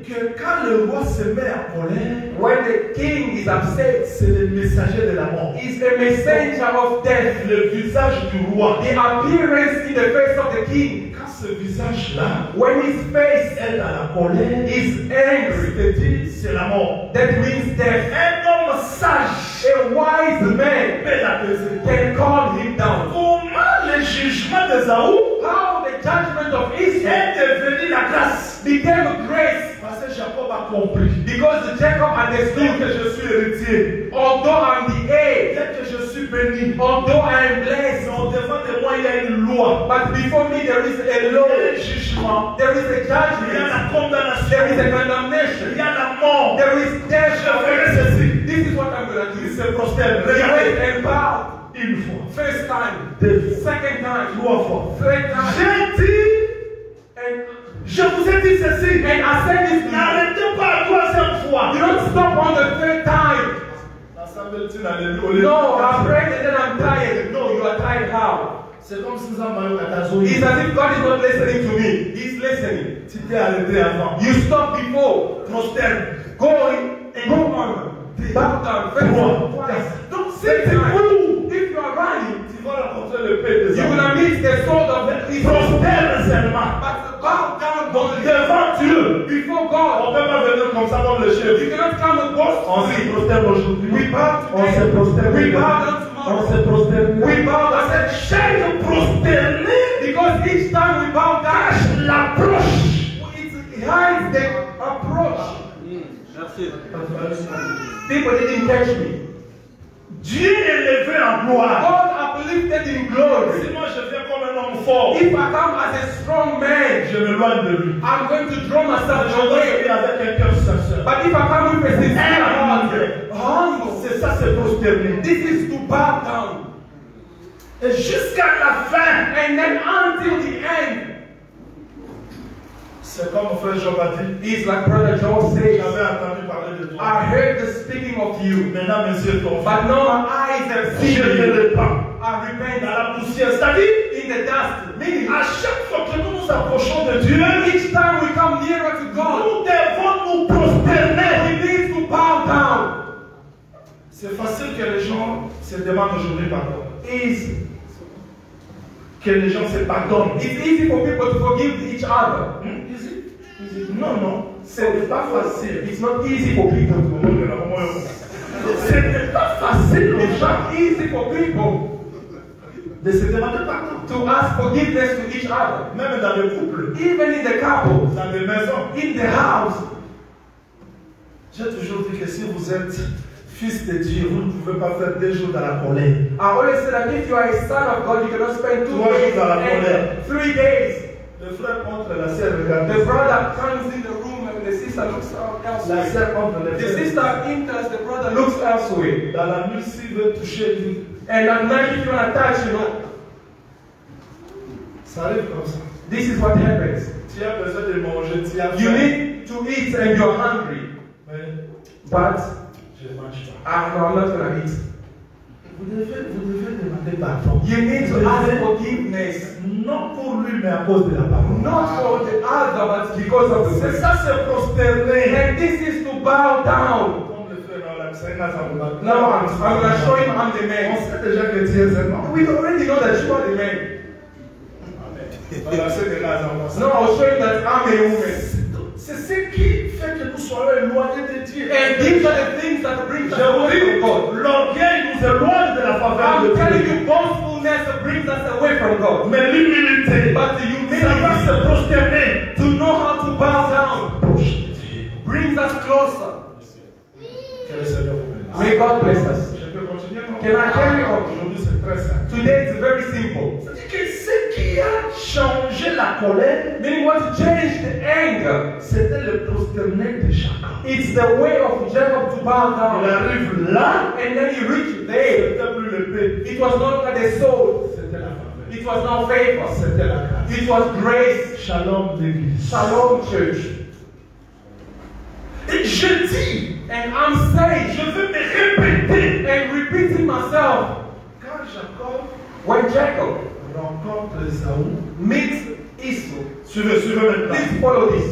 que quand le roi se met en colère, when the king is upset, c'est le messager de la mort. is a messenger of death. Le visage du roi. The appearance in the face of the king, Quand ce visage-là when his face est dans la colère, is angry, dis, c'est la mort. that means death. Un homme sage A wise man peut l'apaiser. can calm him down. Comment le jugement d'Esaú How the judgment of Israel est devenu la grâce? became que Jacob a compris. because Jacob Dès understood que je suis héritier, although I'm the heir, que je suis béni, although I am blessed, au devant de moi, il y a une loi. but before me there is a Il y law, a un jugement. there is a Il y a judgment, la condamnation. there is a Il condemnation, y a la mort. there is death. Je ferai ceci. This is what I'm gonna Il do. se prosterne. Regardez. Une fois. First time, Deux fois. second time, Trois fois. third time, J'ai dit, and je vous ai dit ceci. and I said this. N'arrêtez pas à troisième fois. You don't stop on the third time. No, I prayed and then I'm tired. No, you are tired how? C'est comme si. It's as if God is not listening to me. He's listening. Tu t'es arrêté avant. You stopped before. Prosterne. Go in and go on. Bow down. Trois. twice. Donc si Third tu time. cours, If you are running, tu vas rencontrer le paix des you will meet the sword of the. Prosterne seulement. But down Donc boldly devant Dieu, before on God. ne peut pas venir comme ça comme le chef. You cannot come and On boast. se prosterne aujourd'hui. We bow On se today. prosterne. We bow down On tomorrow. se prosterne. We bow Parce down. que chaque prosterné Because each time we bow down, cache l'approche. it hides the approach. Mm, People didn't catch me. Dieu est levé en gloire. God uplifted in glory. fort, If I come as a strong man, je m'éloigne de lui. I'm going to draw myself Je away. venir avec un cœur sincère. But if I come with a sincere heart, humble, C'est ça, c'est prosterner. this is to bow down. Et jusqu'à la fin, And then until the end, c'est comme frère Job a dit, it's like Brother Joel says, j'avais entendu parler de toi. I heard the speaking of you, Maintenant, mes yeux t'ont but now my eyes have seen Je te you. répands I dans repent la poussière. C'est-à-dire, in the dust. Meaning, à chaque fois que nous nous approchons de Dieu, each time we come nearer to God, nous devons nous prosterner. we need to bow down. C'est facile que les gens se demandent aujourd'hui pardon. Easy. Que les gens se pardonnent. It's easy for people to forgive each other. Hmm? Easy? Easy? Non, non, ce n'est pas facile. It's not easy for people to Ce n'est pas facile aux It's gens not easy for people de se demander pardon. to ask forgiveness to each other. Même dans le couple, Even in the couple, dans les maisons. in the house. J'ai toujours dit que si vous êtes fils de Dieu, vous ne pouvez pas faire deux jours dans la colère. I always say that if you are a son of God, you cannot spend two Trois days jours dans la colère. three days. Le frère contre la sœur, regarde. The brother comes in the room and the sister looks La elsewhere. sœur contre le The sister enters, the brother looks elsewhere. Dans la nuit, s'il veut toucher lui, And at night, if you touch, you know, ça arrive comme ça. this is what happens. Tu as besoin de manger, tu as You need to eat and you're hungry. But ah, no, I'm not going to eat. Vous devez, vous devez demander pardon. You need to ask forgiveness. Non pour lui, mais à cause de la parole. Not for the other, but because of the C'est word. ça, c'est prosterner. And this is to bow down. Comme le frère dans la scène, ça vous va. Now I'm, I'm going to show him I'm the On man. sait déjà que tu es un homme. We already know that you are the man. Dans la scène de la zone. Now I'll show him that I'm a woman. C'est ce qui And these are the things that bring us away from God. l'orgueil nous éloigne de la faveur de I'm telling you, boastfulness brings us away from God. But the humility, to know how to bow down, brings us closer. Que le Seigneur vous bénisse. May God bless us. Je peux continuer non? Can I carry on? Aujourd'hui, c'est très simple. Today it's very simple. C'est-à-dire que ce qui a changé la colère, Meaning what changed the anger. c'était le prosterner de Jacob. It's the way of Jacob to bow down. Il arrive là, And then he reached there. c'était plus l'épée, It was not the sword. c'était la faveur. It was not favor. C'était la grâce. It was grace. Shalom d'église. Shalom church. Et je dis, And I'm saying je veux me répéter. and repeating myself. Quand Jacob When Jacob rencontre Esaü, meets Esau, suivez, suivez maintenant. please follow this.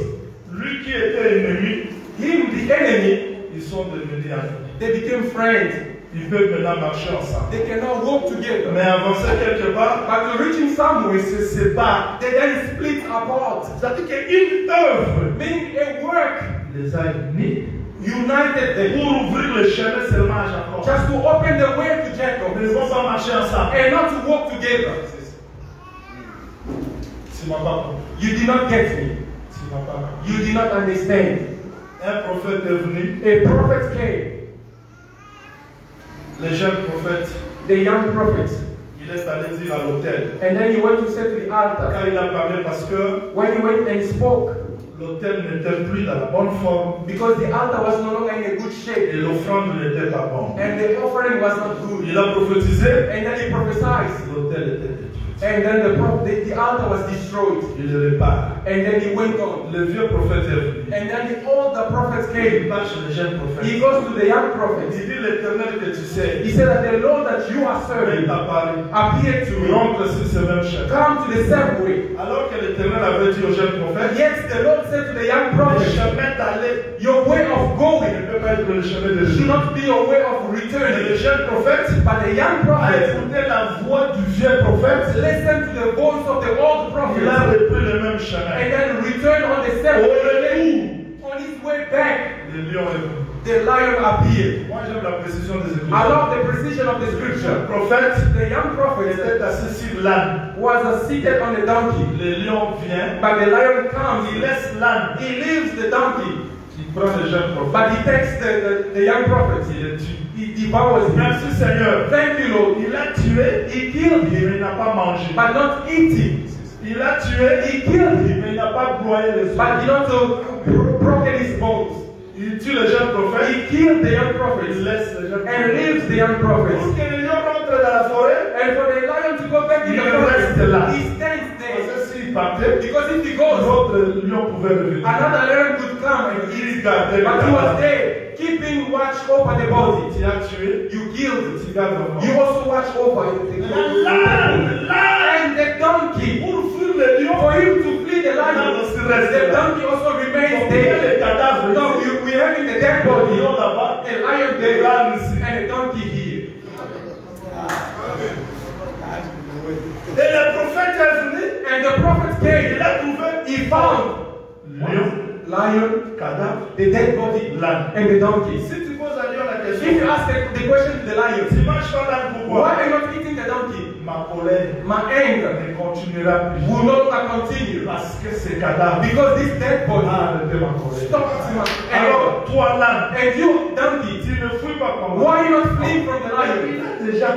Lui qui était ennemi, Him, the enemy, ils sont devenus amis. they became friends. Ils peuvent maintenant marcher ensemble. They cannot walk together. Mais avancer quelque part, But reaching somewhere, ils se séparent. they then split apart. C'est-à-dire qu'une œuvre Meaning a work les a unis united them. pour ouvrir le chemin seulement à Jacob. Just to open the way to Jacob Ils ne vont pas marcher ensemble. and not to walk together. Tu m'as pas compris. You did not get me. Tu m'as pas compris. You did not understand. Un prophète est venu, A prophet came, le jeune prophète, the young prophet, il est allé dire à and then he went to say to the altar. Quand il a parlé parce que When he went and spoke, l'hôtel n'était plus dans la bonne forme because the altar was no longer in a good et shape, l'offrande n'était pas bonne. and the offering was not good, Il a prophétisé, and then he prophesied, l'hôtel était. And then the, the, the altar was destroyed, Il répare. and then he went on. Le vieux prophète est venu. And then the older prophet Il came. chez le jeune prophète. He goes to the young Il prophet. dit l'éternel que tu sais, He said that the Lord that you are il serving appeared to me. Rentre sur ce même chemin. Come to the same way. Alors que l'éternel avait dit au jeune prophète, Yet the Lord said to the young le prophet, chemin d'aller Your way of going pas le chemin de should not be your way of Mais le returning. jeune prophète But the young a prophet écouté la voix du vieux prophète. listened to the voice of the old Il a prophet repris le même chemin. and then returned on the same Au retour, On his way back, le lion est venu. the lion appeared. Moi j'aime la précision des I love the precision of the Le scripture. prophète The young prophet était assis sur l'âne. was seated on the donkey, Le lion vient, but the lion comes. il laisse l'âne, He leaves the donkey, prend le jeune prophète, but he takes the, the, the young prophet. il devours him. Merci Seigneur. Thank you, Lord. Il l'a tué, He killed him, n'a pas mangé. but not eating. Il a tué, He killed him, il n'a pas broyé les os. but he not broken his bones. Il tue le jeune prophète, He killed the young il prophet laisse le jeune and prophète. leaves the young Pour prophet. que le lion rentre dans la forêt, And for the lion to go back in the Il forest, reste là. he stands there. Partait, Because if he goes, l'autre lion pouvait revenir. another lion could come and eat. But he was there, keeping watch over the body. Tu as tué, You killed it. tu le You also watch over the L'âne, l'âne, And the donkey, pour fuir le lion, for him to flee the lion, the donkey also remains there. No, you, we have in the dead body lion a lion there and a donkey here. Et le prophète est venu, And the prophet il came, a trouvé he found lion, lion, cadavre, the dead body, l'âne. and the donkey. Si tu poses à lion la If question, you ask the, the question to the lion, pourquoi? why are you not eating the donkey? Ma colère My anger ne continuera plus. will no longer continue? Parce que ce cadavre because this dead body ma colère. anger. Alors, toi l'âne, And you, donkey, tu ne fuis pas comme why are you not fleeing from the Il lion? a déjà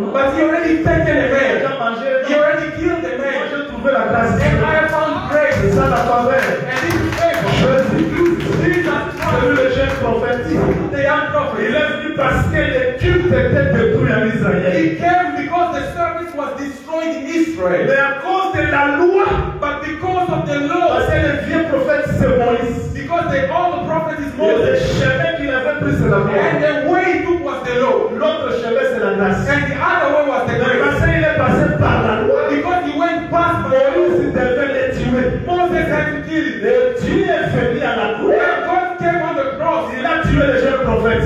non? But he already taken a Il a man. déjà mangé un He already killed Moi, man. j'ai trouvé la grâce And. I found grace. C'est ça la faveur. Jesus c'est lui Christ, le jeune prophète. the young Il est venu parce que le culte était détruit en Israël. He came because the service was destroyed in Israel. Mais à cause de la loi, But because of the parce law, que le vieux prophète c'est Moïse. because the the prophet is Et le Moses, chemin qu'il avait pris c'est la and the way he took was the law, L'autre chemin c'est la grâce. and the other way was the grace. parce qu'il est passé par la loi,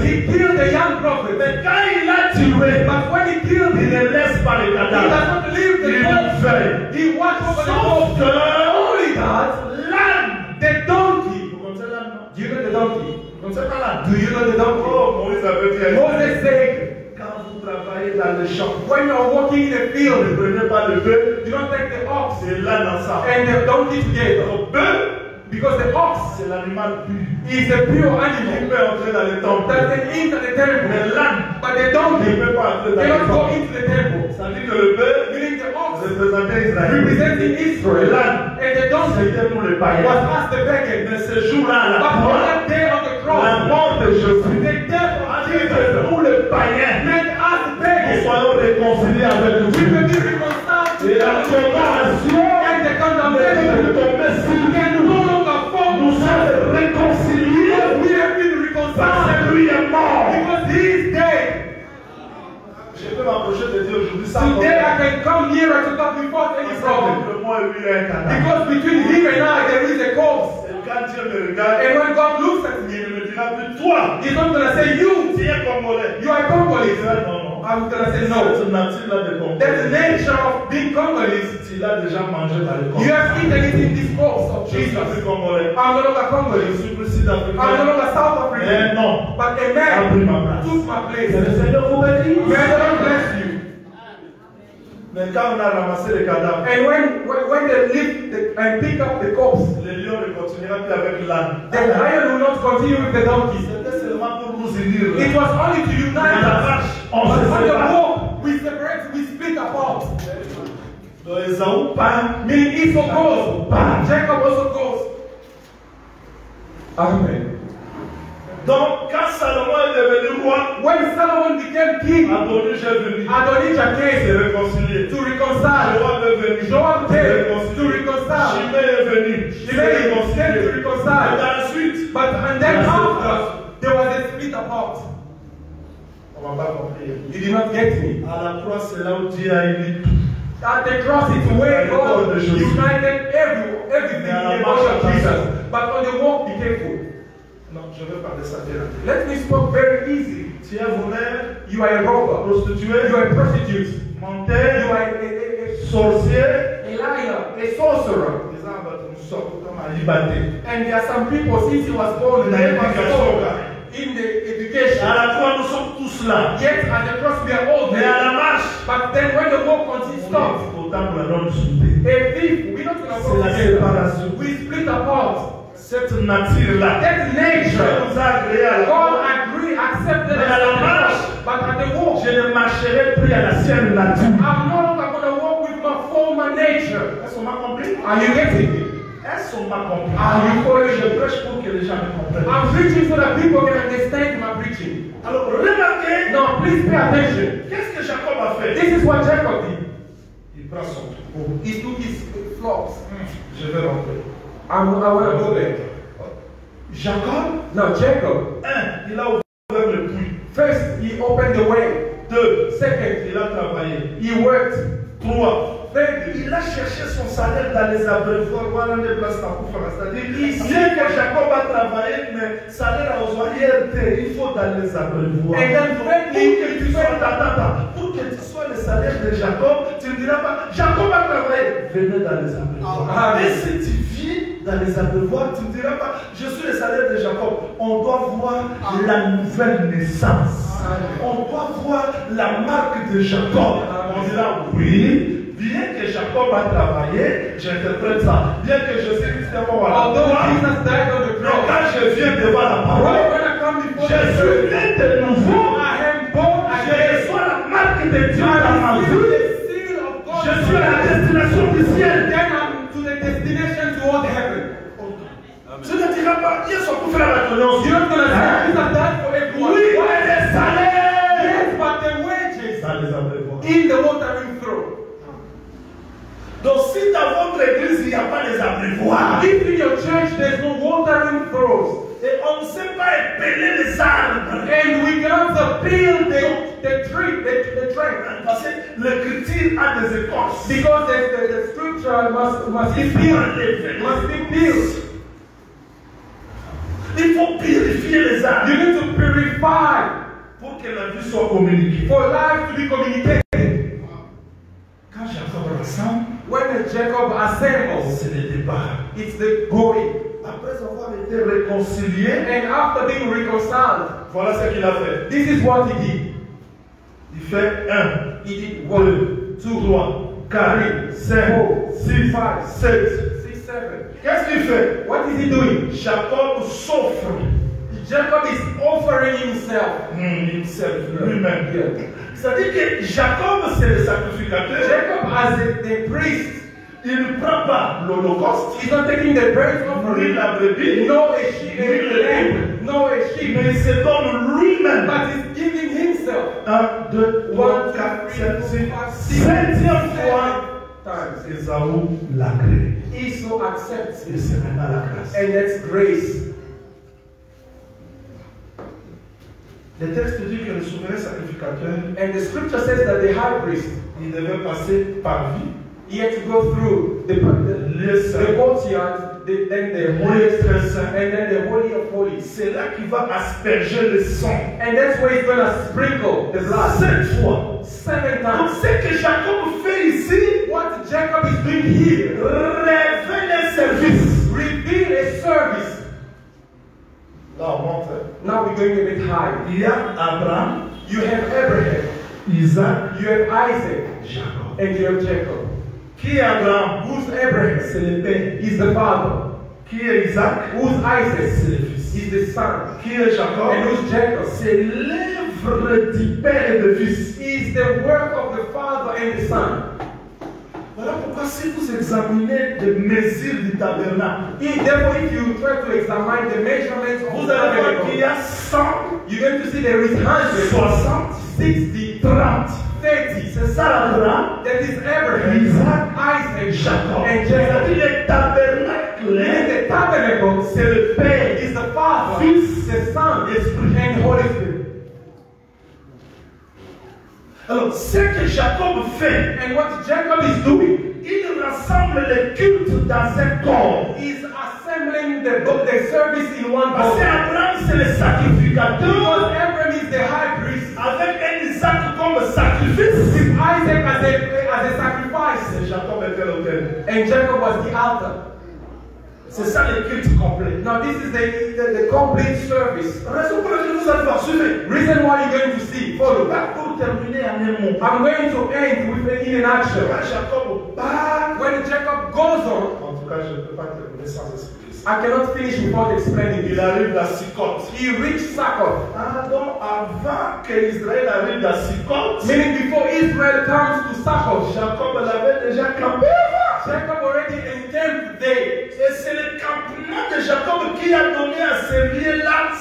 he killed the young prophet. Quand il a tué, But when he killed il him, ne laisse pas les he does not leave the corpse. He watched over the corpse. que Only that, l'âne. the donkey. Vous connaissez l'âne non Do you know the donkey? Vous connaissez pas l'âne Do you know the donkey? Oh, Moïse avait dit. Moses said, travaillez dans le champ, when you are walking in the ne field, prenez pas le bœuf do not take the ox et l'âne ensemble. and the donkey together. Le bœuf, Because the ox c'est l'animal pur. is a pure Il animal peut entrer dans le temple. that can enter the temple. l'âne But the ne donkey peut pas entrer dans le cannot go temple. into the temple. Ça dit que le bœuf Meaning the ox représentait Israël. representing Israel L'âne, and the donkey c'était pour les païens. was as the pagan. Mais ce jour-là, la But on croix, that day on the la cross, mort de Jésus, the death a of dit que Jesus pour les païens, us nous soyons réconciliés avec We be reconciled Et la condamnation And the condemnation m'approcher de Dieu aujourd'hui sans Today. I can come here to talk without any problem. Entre moi et lui, il y a un cadavre. Because between him and I there is a. Et quand Dieu me regarde, And when God looks at me, il ne me dira plus toi, He's not gonna say you. tu es congolais. You are dira non, non. I'm gonna say no. Cette nature-là de That's the Congolais, nature of being Congolese. tu l'as déjà mangé dans le You corps. have eaten it in this corpse of Je suis Jesus. plus congolais. I'm no longer Je Congolese. suis plus I'm no sud-africain. longer South Mais African. non. But a A pris man ma place. took my Que le place. Seigneur vous bénisse. May the Lord bless you. Mais quand on a ramassé les cadavres, And when when, when they lift the, and pick up the corpse, le lion ne continuera plus avec l'âne. the lion will not continue with the donkey. C'était seulement pour nous unir. It was only to unite Dans la us. marche, But on se on the sépare. walk, we separate, we split apart. Donc Esaú part, Meaning Esau goes, Jacob also goes. Amen. Donc, quand Salomon est devenu roi, When Solomon became king, Adonis est venu Adonijah se came réconcilier. to reconcile. Joab est venu Joab se came to reconcile. Shimei est venu se Shimei came to. Et reconcile. dans la suite, But and then after, there was a split apart. on va pas compris. You did not get me. À la croix, c'est là où Dieu a tout. At the cross, it's where God united every, everything in the body of Jesus. But on the walk, be careful. Non, je vais parler ça. Let me speak very easy. Tu es voleur, You are a robber. prostitué, You are a prostitute. You are a, a, a, sorcier. a liar, a sorcerer. Les arbres nous sortent comme à liberté. And there are some people, since he was born, they sold in the education. À la croix, nous sommes tous là. Yet at the cross we are all there. Mais à la marche. But then when the walk continues, stop. We don't C'est la séparation. We split apart. Cette nature-là. That nature. Nous agréable. God agree, accepted Mais à la marche. But at the walk. Je ne marcherai plus à la sienne nature. I'm no going to walk with my former nature. Est-ce qu'on m'a? Are you getting it? Following Je me? prêche pour que les gens me comprennent. I'm preaching so that people can understand my preaching. Alors, remarquez, Now, please pay attention. qu'est-ce que Jacob a fait? This is what Jacob did. Il prend son troupeau. He took his flocks. Je vais rentrer. I'm, I want to go there. Jacob, Now, Jacob, un, il a ouvert le puits. first he opened the way. Deux, Second, il a travaillé. he worked. Trois, Il a cherché son salaire dans les abreuvoirs. Voilà des places dans pour. C'est-à-dire, bien que Jacob a travaillé, mais salaire à OSOIRT, il faut dans les abreuvoirs. And then Pour thirdly, que tu sois, pour que tu sois le salaire de Jacob, tu ne diras pas, Jacob a travaillé, venez dans les abreuvoirs. Ah. Mais si tu vis dans les abreuvoirs, tu ne diras pas, je suis le salaire de Jacob. On doit voir la nouvelle naissance. On doit voir la marque de Jacob. On dira, oui, bien que Jacob a travaillé, j'interprète ça. Bien que je sais que although Moi, Jesus died on the mais cross, quand je viens devant la parole, je suis né de nouveau. Je reçois la marque de Dieu dans ma vie. Je suis à la destination du ciel. Then I'm to the destination toward heaven. Tu ne diras pas, ils sont pour faire la connaissance. Jesus died for everyone. Oui, mais les salaires. Yes, but the wages in the trough. Donc si dans votre église, il n'y a pas les abreuvoirs, If in your church there's no watering troughs, et on ne sait pas épeler les arbres, and we cannot build the, the tree, the, the tree, parce que l'écriture a des écorces. because the, the, the scripture must, must be built, must be built. Il faut purifier les arbres You need to purify pour que la vie soit communiquée. for life to be communicated. Rassemble, When Jacob assembles, c'est le départ. it's the going. Après avoir été réconcilié, And after being reconciled, voilà ce qu'il a fait. this is what he did. Il fait 1, He did 2, one, 3, 4, 5, 6, 7. six, seven. Qu'est-ce qu'il fait What is he doing? Jacob s'offre Jacob is offering himself. Hmm, himself, lui-même. Yeah. C'est-à-dire que Jacob, c'est le sacrificateur. Jacob, as the, the priest, Il ne prend pas l'holocauste, he's not taking the ni offering, la brebis, no a sheep, a lamb, no a sheep, mais il se donne lui-même. but he's giving himself. 1, 2, 3, 4, 5, 6, septième fois, Times. Esaü l'agrée. Esau accepts Et c'est maintenant la grâce. and that's grace. Le texte dit que le souverain sacrificateur, And the scripture says that the high priest, il devait passer par vie, he had to go through the, le the courtyard, the, then the holy, saint. and then the holy of holies. C'est là qu'il va asperger le sang. And that's where he's gonna sprinkle the blood Sept fois. seven times. ce que Jacob fait ici, What Jacob is doing here, révèle un service. reveal a service. Là, on monte. Now we're going a bit high. Il y a Abraham, You have Abraham, Isaac, you have Isaac, Jacob. and you have Jacob. Qui est Abraham Who's Abraham? C'est le père. He's the father. Qui est Isaac Who's Isaac? C'est le fils. He's the son. Qui est Jacob And who's Jacob? C'est l'œuvre du père et du fils. He's the work of the father and the son. Voilà pourquoi si vous examinez les mesures du tabernacle, If- Therefore, if you try to examine the measurements of vous the allez voir qu'il y a 100, you're going to see there is 100, 60, 60, 30. 30. C'est ça Abraham, That is Abraham, Isaac, Isaac, Jacob. and Jacob. C'est-à-dire le tabernacle, the tabernacle c'est le père. is the Father, Fils, the Son, Esprit. Alors, ce que Jacob fait, And what Jacob is doing il rassemble les cultes dans un corps. is assembling the, the service in one Parce qu'Abraham, c'est le sacrificateur Abraham is the high priest, avec un Isaac comme sacrifice. with Isaac as a, as a sacrifice, Et Jacob était l'autel. and Jacob was the altar. C'est ça le culte complet. Now, this is the, the, the complete service. Raison pour laquelle vous allez voir, suivez. Reason why you're going to see, follow. Pas pour terminer en un mot. I'm going to end with in a nutshell. Quand Jacob part, When Jacob goes on, en tout cas, je ne peux pas terminer sans expliquer. I cannot finish without explaining Il arrive à Sikot. He reached Ah, donc avant que Israël arrive à Sikot, meaning before Israel comes to Jacob l'avait déjà campé avant. Jacob already encamped day. Et c'est le campement de Jacob qui a donné à ce lieu-là.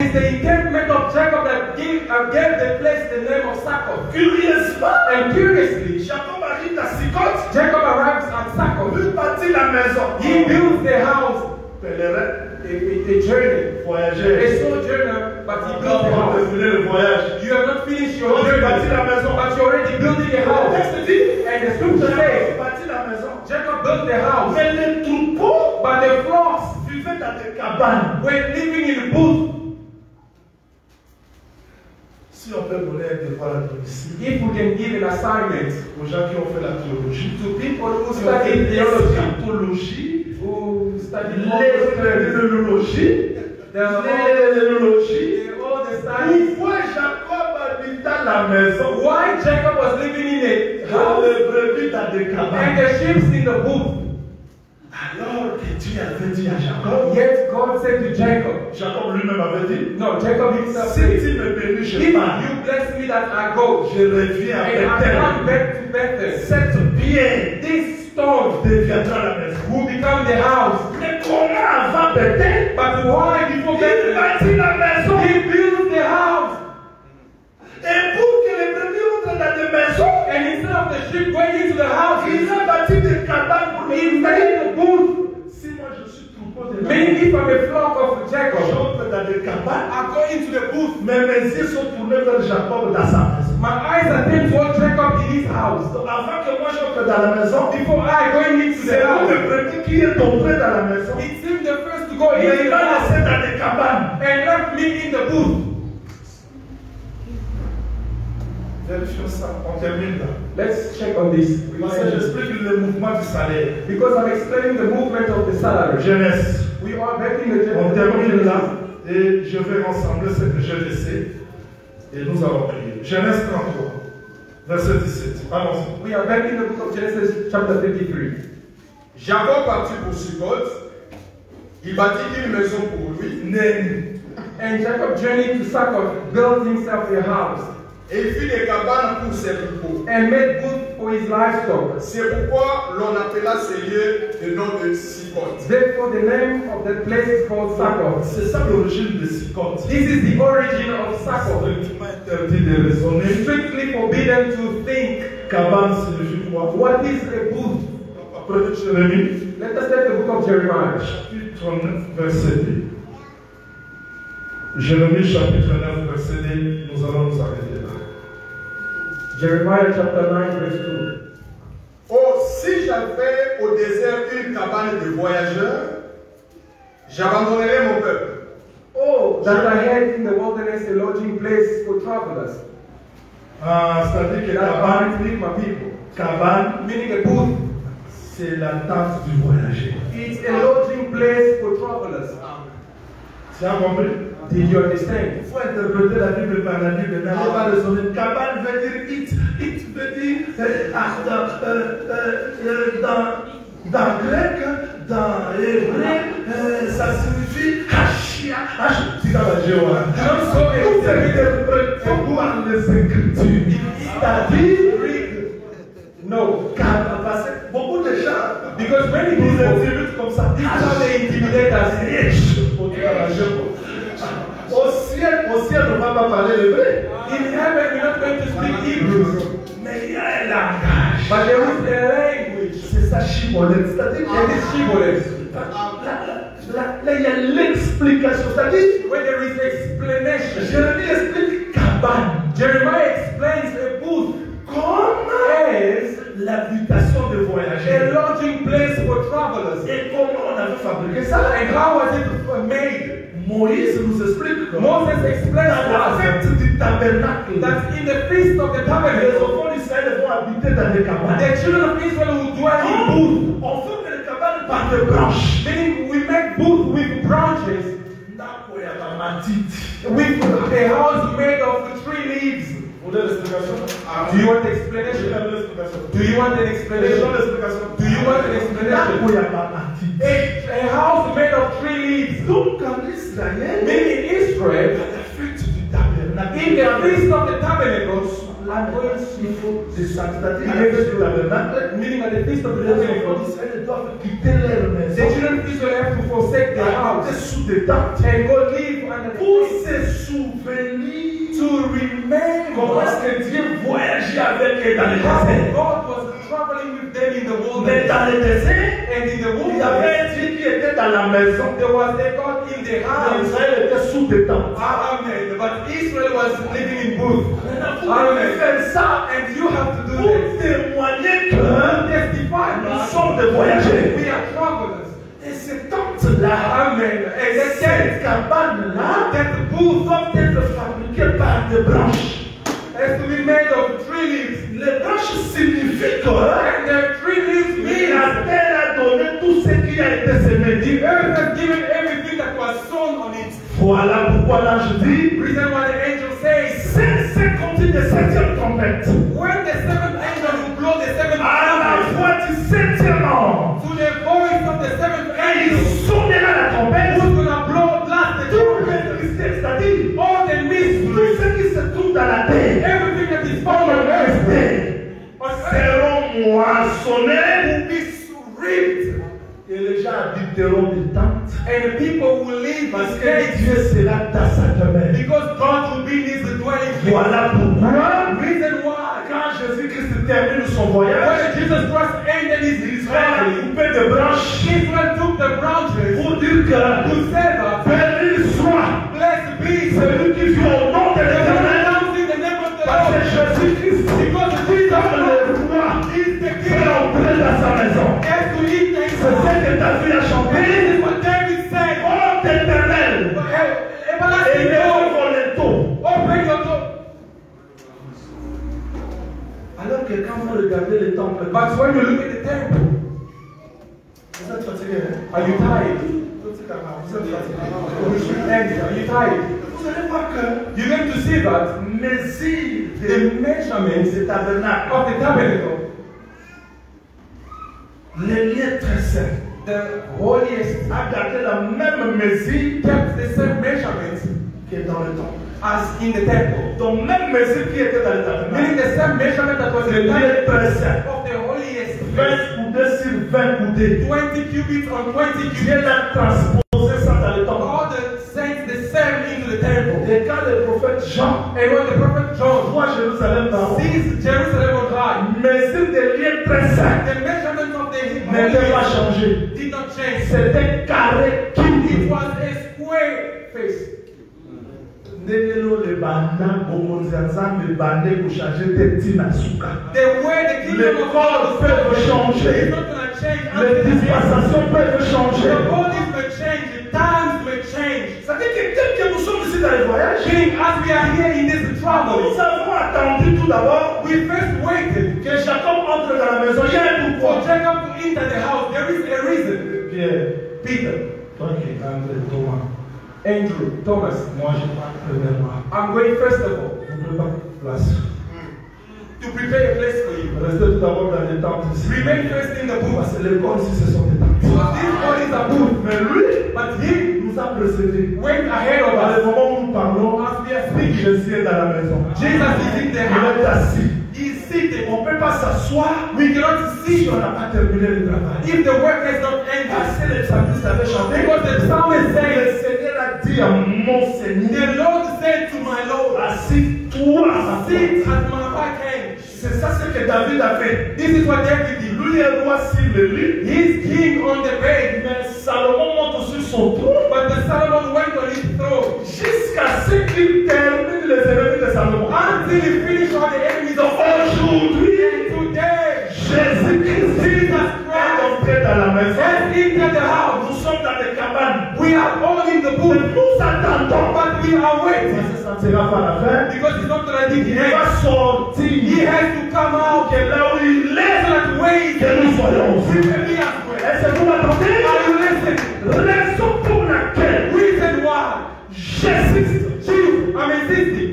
It's the encampment of Jacob that gave, uh, gave the place the name of Succoth. Curieusement, And curiously, Jacob arrive à Sikot, Jacob arrives at Succoth. lui bâtit la maison. He builds the house, A, a, a journey, voyageur. a sojourner, but he builds the Quand on house. terminer le voyage, You have not finished your journey, la maison, but you're already building le house. texte dit, And the scripture says, bâtit la maison. Jacob built the house, Mais les troupeaux but the flocks vivaient dans des cabanes. were living in. Si on peut donner un devoir à domicile If we can give an assignment aux gens qui ont fait la théologie, to people who study theology, all the studies, pourquoi Jacob habitait la maison. Why Jacob was living in a house? les and the sheep in the booth. Alors que Dieu avait dit à Jacob, Yet God said to Jacob, Jacob lui-même avait dit, No, Jacob himself si tu me bénis, je If pars. you bless me that I go, Je reviens à and I Bethel. come back to Bethel, Cette pierre this stone deviendra la maison. will become the house. Mais comment avant Bethel But why before Il Bethel? bâtit la maison. He built the house. Et pour que les brebis entrent dans des maisons, And instead of the sheep going into the house, il a bâti des cabanes pour he les made the booth. If I'm a flock of Jacob, j'entre dans des cabanes, I go into the booth. mais mes yeux sont tournés vers Jacob dans sa maison. My eyes are turned towards Jacob in his house. Donc avant que moi j'entre dans la maison, Before I go into c'est the house, le premier qui est entré dans la maison. it seemed the first to go into il the m'a laissé dans des cabanes. and left me in the booth. On termine là. Let's check on this. Parce que j'explique le mouvement du salaire. Because I'm explaining the movement of the salary. Jeunesse. We are back in the On termine là et je vais rassembler ce que j'ai laissé et nous allons prier. Genèse 33, verset 17. Allons-y. We are back in the book of Genesis, chapter 53. Jacob partit pour Sukkot. Il bâtit une maison pour lui. And Jacob journeyed to Succoth, built himself a house, and made food for his livestock. C'est pourquoi l'on appela ce lieu le nom de Sukkot. Therefore, the name of that place is called Succoth. C'est ça l'origine de Sikot. This is the origin of Succoth. Strictement interdit de raisonner. Strictly forbidden to think. Cabane signifie quoi What is a booth? Après Jérémie, Let us take the book of Jeremiah. chapitre 9, verset 2. Jérémie, chapitre 9, verset 2. Nous allons nous arrêter là. Jeremiah chapter 9, verse 2. Oh, si j'avais au désert une cabane de voyageurs, j'abandonnerais mon peuple. Oh, that I had in the wilderness a lodging place for travelers. Ah, c'est-à-dire que cabane, people. cabane, Meaning a booth. c'est la tente du voyageur. It's a lodging place for travelers. Tu as compris? Il faut interpréter la Bible par la Bible. N'allez pas raisonner. Cabane veut dire it. It veut dire euh, ah, dans, euh, euh, dans, dans grec, dans hébreu, euh, ça signifie hachia. Hach- C'est dans la so Tout est les Écritures. C'est-à-dire, No. cabane. Parce que beaucoup de gens Because people, intimident comme ça. Pour dire la Jéhovah. Au ciel, au ciel, on ne va pas parler l'hébreu. In heaven, we're not going to speak Hebrew, Mais il y a un langage. but there is a language. C'est ça, chibolette. C'est-à-dire qu'il là, il y a l'explication. C'est-à-dire, Where there is explanation. Jérémie explique cabane Jeremiah explains a booth comme as l'habitation de a voyageurs. lodging place for travelers. Et comment on avait fabriqué ça? And how was it made? Moïse nous explique. Moses explains to us fête du tabernacle, that in the feast of the les tabernacle, enfants d'Israël vont habiter dans des cabanes. the children of Israel will dwell in booths. On forme les cabanes par des branches. Meaning we make booths with branches, with a house made of three leaves. Vous voulez l'explication Do you want Je explanation? donne l'explication. Do you want an Je donne explanation? l'explication. Do you want an explanation? Ndako ya bamatiti. A, a house made of three leaves. Donc en Israël, Meaning Israel, à la fête du tabernacle, in the feast of the tabernacle, I'm going to de sanctuaire, c'est-à-dire à la fête du tabernacle, meaning at the feast of the les enfants tabernacle. d'Israël doivent quitter leur The maison, children of Israel have to forsake their habiter house sous des tentes, and go live under the pour se souvenir to remain comment est-ce que Dieu voyageait avec eux dans le désert. God was traveling with them in the Mais dans le désert, And in the il y avait un Dieu qui était dans la maison. there was a God in the house. Israël était sous des tentes. Amen. But Israel was living in booth. Amen. faire ça And you have to do pour this. témoigner que testify nous sommes des voyageurs. we are travelers. Et tentes-là, Amen. That cette that the booth doivent être fabriquées par des branches. has to be made of tree leaves? Les branches signifient que And the tree leaves means la terre a donné tout ce qui a été semé. the earth has given everything that was sown on it. Voilà pourquoi l'ange dit Reason why the angel says, c'est c'est compté de septième trompette. when the seventh angel will blow the seventh À la trumpet, voix du septième ange, to the qui se trouve dans la terre, everything that is found on earth, on seront moissonnés will be ripped, et les gens habiteront des tentes. and the people will live Parce in que gates Dieu sera dans sa demeure. because God will be in his dwelling place. Voilà pourquoi, Reason why. quand Jésus-Christ termine son voyage, When Jesus Christ ended his il a coupé des branches Israel took the branches pour dire que to say that, béni soit blessed be celui qui vit peut king. entrer dans sa maison. C'est ce que David a This chanté. Oh éternel, Eh, élève open your door. Alors que quand vous regardez le temple, But when you look at the temple, vous êtes fatigué. hein? are you tired? Vous êtes fatigué. And are you tired? Vous allez voir que You're going to see that? Mesure the de measurements ce tabernacle, of the tabernacle, les lieux très saints, the holiest, a gardé la même mesure kept the same measurements qui est dans le temple. as in the temple. Donc même mesure qui était dans le Meaning tabernacle. the same measurement that was in Les the lieux tabernacle très saints. of the holiest. 20 coudées sur 20 coudées. 20 cubits on 20 cubits. Dieu l'a transposé ça dans le temple. All the saints the same into the temple. Et quand le prophète Jean And when the prophet John voit Jérusalem haut, sees Jerusalem on high, mesure des lieux très the the n'était pas changé. C'était carré qui It was a square face. ndenge lo lebanda bokonzi ya nzambe ebande kochange te ntina suka of corps is changer. Not going to change. les dispensations peuvent changer times may change. ça dire que tel que nous sommes ici dans les voyages Meaning, as we are here in this travel, nous avons attendu tout d'abord we first waited. Que Jacob entre dans la maison il y a un for pourquoi Jacob to enter the house. There is a reason. Pierre Peter, toi qui es André Thomas. Andrew, Thomas, moi je parle premièrement I'm going first of all. Vous préparez place to prepare a place for you. restez tout d'abord dans les ici Remain first in the parce que les corps ici ce sont des these bodies are booth. mais lui But he nous a précédés went ahead of Dans le us. moment où nous parlons, As we are speaking, Jésus est dans la maison. Jesus is in the Il est assis. On ne peut pas s'asseoir We cannot si see on n'a pas terminé le travail. if the work has not Parce ended. que le psalmiste avait chanté. Because the psalmist Le Seigneur a dit à mon Seigneur, The Lord said to my Lord, assis-toi Sit at my. C'est ça ce que David a fait. This is what David did. Lui est roi sur le lit, He's king on the bed, mais Salomon monte sur son trône but the Solomon went on his throne jusqu'à ce qu'il termine les ennemis de Salomon. until he finished all the enemies of We are all in the Nous attendons. but we are waiting Ça ne sera pas la fin. because it's not be Il va sortir. He has to come out Que là où il so est, that way que nous soyons aussi. Est-ce que vous m'entendez? Are you listening? Raison pour laquelle Reason why? Jésus, Jesus, I'm insisting.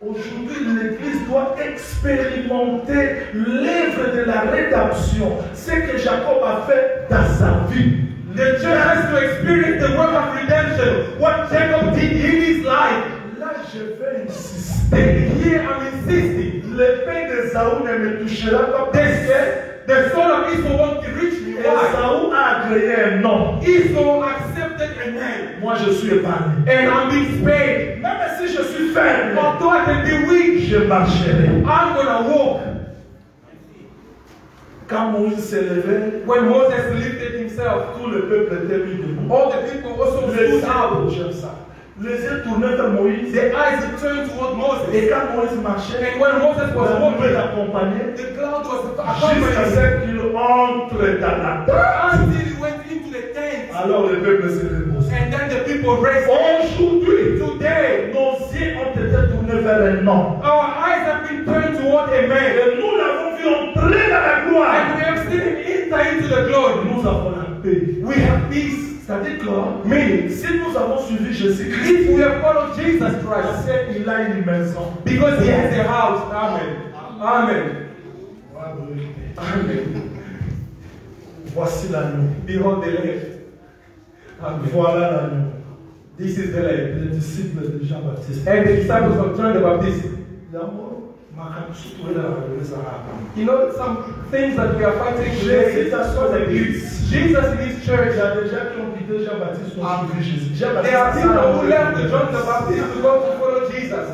aujourd'hui l'Église doit expérimenter l'œuvre de la rédemption. Ce que Jacob a fait dans sa vie. The church has to experience the work of redemption. What Jacob did in his life. Là, je vais insister. Here I'm insisting. L'épée d'Esaü ne me touchera pas the son of Esau won't reach me. Why? Esaü a agréé un nom. Esau accepted a name. Moi, je suis épargné. And I'm being spared. Même si je suis faible, Although I can be weak, je marcherai. I'm gonna walk. Quand Moïse s'est levé, When Moses lifted himself, tout le peuple était mis debout. all the people also Les stood j'aime ça. Les yeux tournés vers Moïse. Their eyes turned toward Moses. Et quand Moïse marchait, And when Moses was walking, l'accompagnait the cloud was jusqu'à accompanying ce qu'il entre dans la tente. until he went into the tent. Alors le peuple s'est reposé. And then the people raised. Aujourd'hui, Today, nos yeux ont été tournés vers un nom. our eyes have been turned toward a man. Et nous l'avons vu entrer dans la gloire. And we have seen him enter into the glory. Nous avons la paix. We have peace. C'est-à-dire que Meaning, si nous avons suivi Jésus-Christ, if we have followed Jesus parce Christ, qu'il a une maison. because he has a house. Amen. Amen. Amen. Voici l'agneau. Behold the. Amen. Voilà l'agneau. This is the lamb. Les disciples de Jean-Baptiste. And the disciples of John the Baptist. D'abord, makambo surtout est là, les Arabes. You know, some things that we are fighting today is Jesus because of this. Jesus in his Il church, y a des gens qui ont quitté Jean-Baptiste pour suivre Jésus. there are people who left the John the Baptist to go to follow Jesus.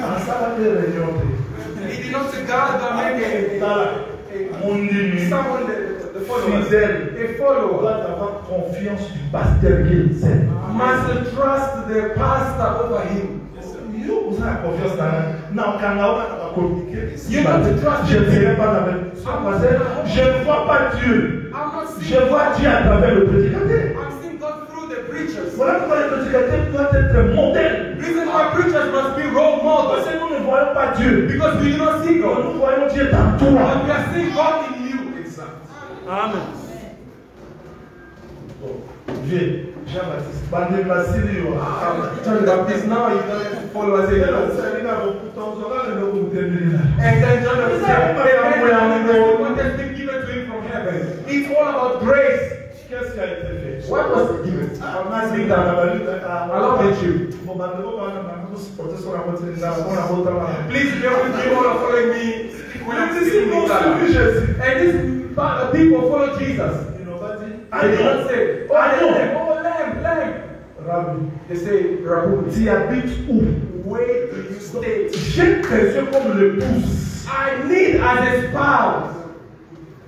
En ça, la paix réunion. He did not regard them like Tala, a, mon ennemi, a, someone, the, the followers, fidèle, a follower. doit avoir confiance du pasteur qu'il sait. must trust the pastor over him. Yo, vous avez confiance dans Non, quand on a communiqué, You don't trust je ne him. pas avec parce Je ne vois pas Dieu. I'm not Je vois Dieu à travers le prédicateur. God through the preachers. Voilà pourquoi le prédicateur doit être un modèle. Reason why preachers must be role Parce models. que nous ne voyons pas Dieu. Because we do not see God. Nous voyons Dieu dans toi. But we are seeing God in you. Amen. Viens, Jean-Baptiste. Bandé Vassili, yo. John the Baptist now you don't have to follow us anymore. And then John the Baptist said, what has been given to him from heaven. It's all about grace. Qu'est-ce qui a été fait? What was given? I love you. Please bear with me all are following me. When I'm speaking in Ghana. And these pa- people follow Jesus. They say, oh, oh, lamb, lamb. Rabbi, They say, Rabbi, tu habites où? where do you stay? J'ai besoin comme l'épouse I need as a spouse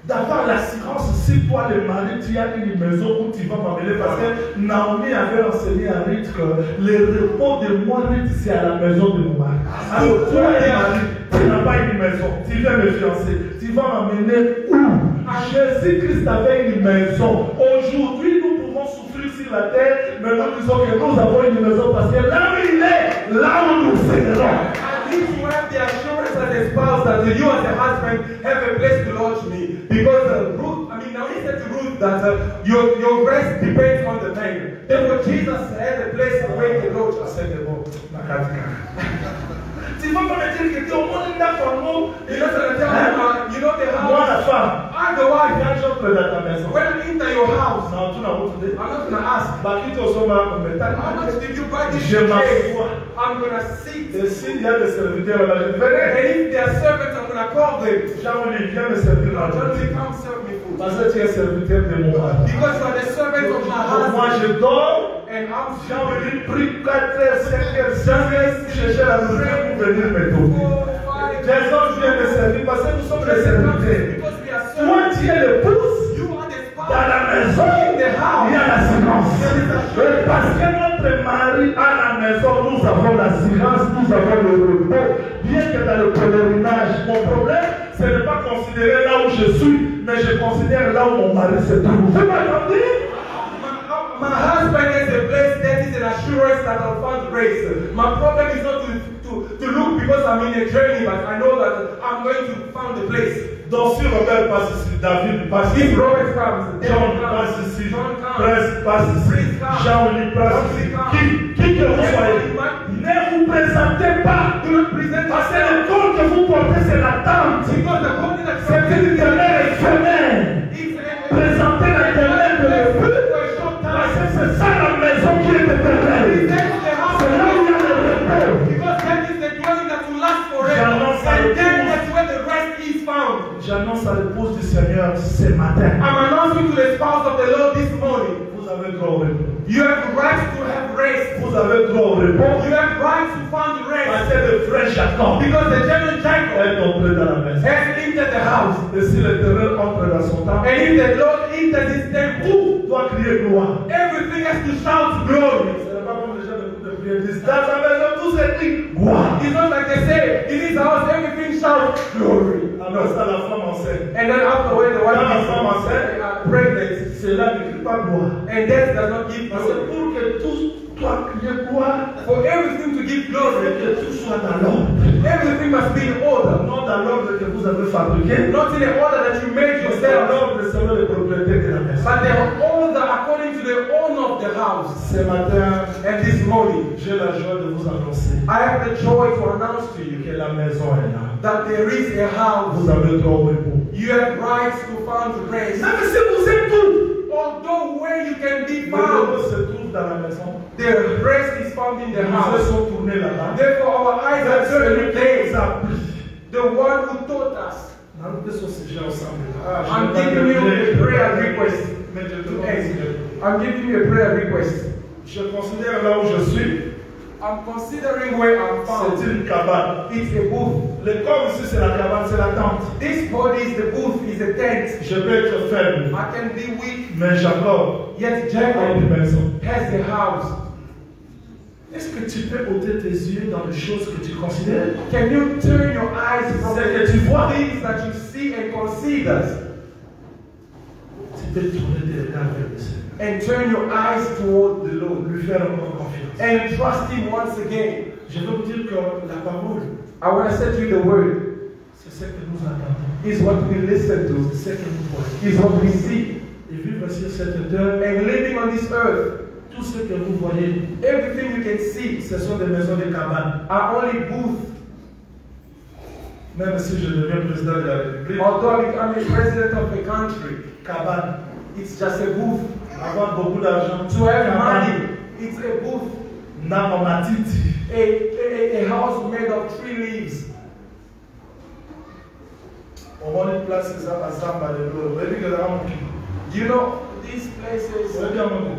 d'avoir l'assurance si toi le mari tu as une maison où tu vas m'amener parce que Naomi avait enseigné à Ruth que le repos de moi Ruth c'est à la maison de mon mari. Alors toi et mari, tu n'as pas une maison, tu viens me fiancer, tu vas m'amener où? Jésus-Christ avait une maison. Aujourd'hui nous pouvons souffrir sur la terre, mais nous disons que nous avons une maison parce que là où il est, là où nous serons. At least you have the assurance as a spouse that you as a husband have a place to lodge me. Because uh, Ruth, I mean, now he said to Ruth that uh, your, your rest depends on the man. Therefore, Jesus had a place where he lodge. Tu vas pas me dire que Moi, la femme, I'm the wife. quand j'entre dans ta maison, When I enter your house, non, tu n'as pas tout dit. I'm not gonna ask, Bah, qui te ressemble à combien de how temps much did you buy this Je cake? m'assois. I'm gonna sit. Et s'il y a des serviteurs là, je And verrai. if they are servants, I'm gonna call them. Jean-Louis, viens me servir là. Don't you come serve me food? Parce que tu es serviteur de mon mari. Because you are the servant of my Donc, moi, husband. je dors. And I'm Jean-Louis prie 4 heures, 5 heures, 5 heures, chercher la nourriture pour venir me donner. four, five, Les autres viennent me servir parce que nous sommes des serviteurs. Servants. tu es the spouse. Dans la maison, il y a l'assurance. Et parce que notre mari à la maison, nous avons l'assurance, nous avons le repos. Bien que dans le pèlerinage, mon problème, ce n'est pas considérer là où je suis, mais je considère là où mon mari se trouve. Vous m'entendez? My, husband has a place that is an assurance that I'll find grace. My problem is not to, to, to look because I'm in a journey, but I know that I'm going to find a place. Donc si Robert passe ici, David passe ici, John David passe ici, Presse passe ici, Jean-Louis passe ici, qui, qui que vous soyez, ne vous présentez pas. Parce que le corps que vous portez, c'est l'attente. C'est une dernière éphémère. Présentez la dernière de short Parce que c'est ça la J'annonce à l'épouse du Seigneur ce matin. I'm announcing to the spouse of the Lord this morning. Vous avez droit au repos. You have rights to have rest. Vous avez droit au repos. You have rights to find rest. Parce que le frère Jacob Because the general Jacob est entré dans la maison. has entered the house. Et si l'éternel entre dans son temple, And if the Lord enters his temple, tout doit crier gloire. everything has to shout glory. Ce n'est pas comme les gens de de prière disent dans sa maison, tout s'écrit gloire. It's not like they say, in his house, everything shouts glory. Ça, la femme enceinte. And then afterwards, the wife la is femme enceinte, pregnant. cela ne crie pas gloire. And death does not give Parce que pour que tout doit crier gloire, For everything to give glory, que tout soit dans l'ordre. everything must be in order. Non dans l'ordre que vous avez fabriqué, Not in the order that you made yourself, l'ordre selon les propriétés de la maison. but the order according to the owner of the house. Ce matin, And this morning, j'ai la joie de vous annoncer I have the joy to announce to you que la maison est là. that there is a house. Vous avez droit au repos. You have rights to find rest. Même si vous êtes tout, Although where you can be le found, repos se trouve dans la maison. the rest is found in the sont tournés là-bas. Therefore, our eyes are turned. The one who taught us. Sujet ensemble. Ah, je I'm pas giving you a prayer request. Mais je te I'm giving you a prayer request. Je considère là où je suis, I'm considering where I'm c'est found. une cabane. It's a booth. Le corps ici, c'est la cabane, c'est la tente. This body is the booth, is a tent. Je peux être faible, I can be weak, mais Jacob yet a une Jacob maison. has the house. Est-ce que tu peux ôter tes yeux dans les choses que tu considères Can you turn your eyes from C'est the que tu vois. things that you see and consider Tu peux tourner tes regards vers le Seigneur. and turn your eyes toward the Lord Lui faire encore confiance. And trust Him once again? Je veux vous dire que la parole, I want to say to you the word c'est ce que nous attendons. is what we listen to, C'est ce que nous voyons. is what we see. Et vivre sur cette terre, And living on this earth, tout ce que vous voyez, everything you can see ce sont des maisons de cabane. are only booths. Même si je deviens président de la République, Although I become a president of a country, cabane, it's just a booth. avoir beaucoup d'argent, To have money, it's a booth. Nama matiti. A, a, a house made of tree leaves. omoni place eza bazamba lelo oyebi kezaka mokili You know, these places, oyebi yango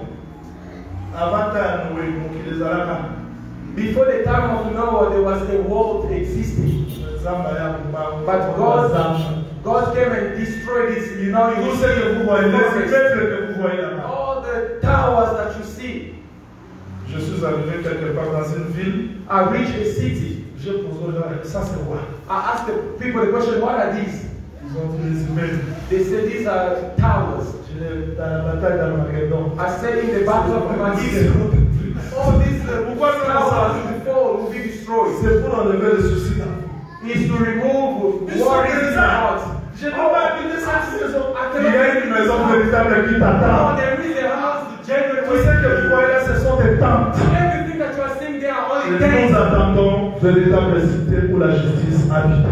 avanta ya noe mokili ezalaka before the time of Noah, there was a world existing. zamba ya But God, God came and destroyed it. You know, tout you ce que vous voyez les forest. immeubles que vous voyez là-bas all the towers that you see. Je suis arrivé quelque part dans une ville. I reached a city. j'ai posé aux gens ça c'est quoi I asked the people the question, what are these? ils ont dit les immeubles They said these are towers. je l'ai dans la bataille d'Armageddon I said in the battle of Armageddon, all these uh, Pourquoi towers fall, will be destroyed. c'est pour enlever le souci là Is to remove worries in your heart. je ne peux pas habiter cette maison I il y a une maison véritable qui t'attend there is a house, the genuine tout ce que vous voyez là ce sont des tentes Et only nous attendons véritable cité où la justice habite.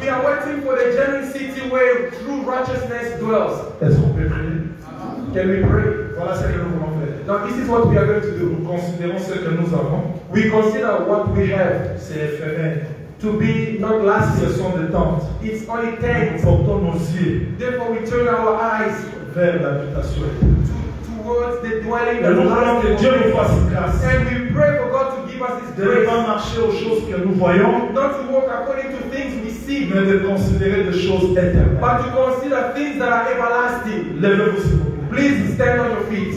We are waiting for the genuine city where true righteousness dwells. Est-ce qu'on peut prier? Can we pray? Voilà ce que nous voulons faire. Now, this is what we are going to do. Nous considérons ce que nous avons. We consider what we have C'est éphémère. to be not lasting. Ce sont des tentes. It's only Nous tents. portons nos yeux Therefore, we turn our eyes vers l'habitation. To, towards the dwelling Et of nous voulons que Dieu nous fasse grâce And we pray for God to give us His de ne pas marcher aux choses que nous voyons, not to walk according to things we see, mais de considérer des choses éternelles. but to consider things that are everlasting. Levez-vous s'il vous plaît. Please stand on your feet.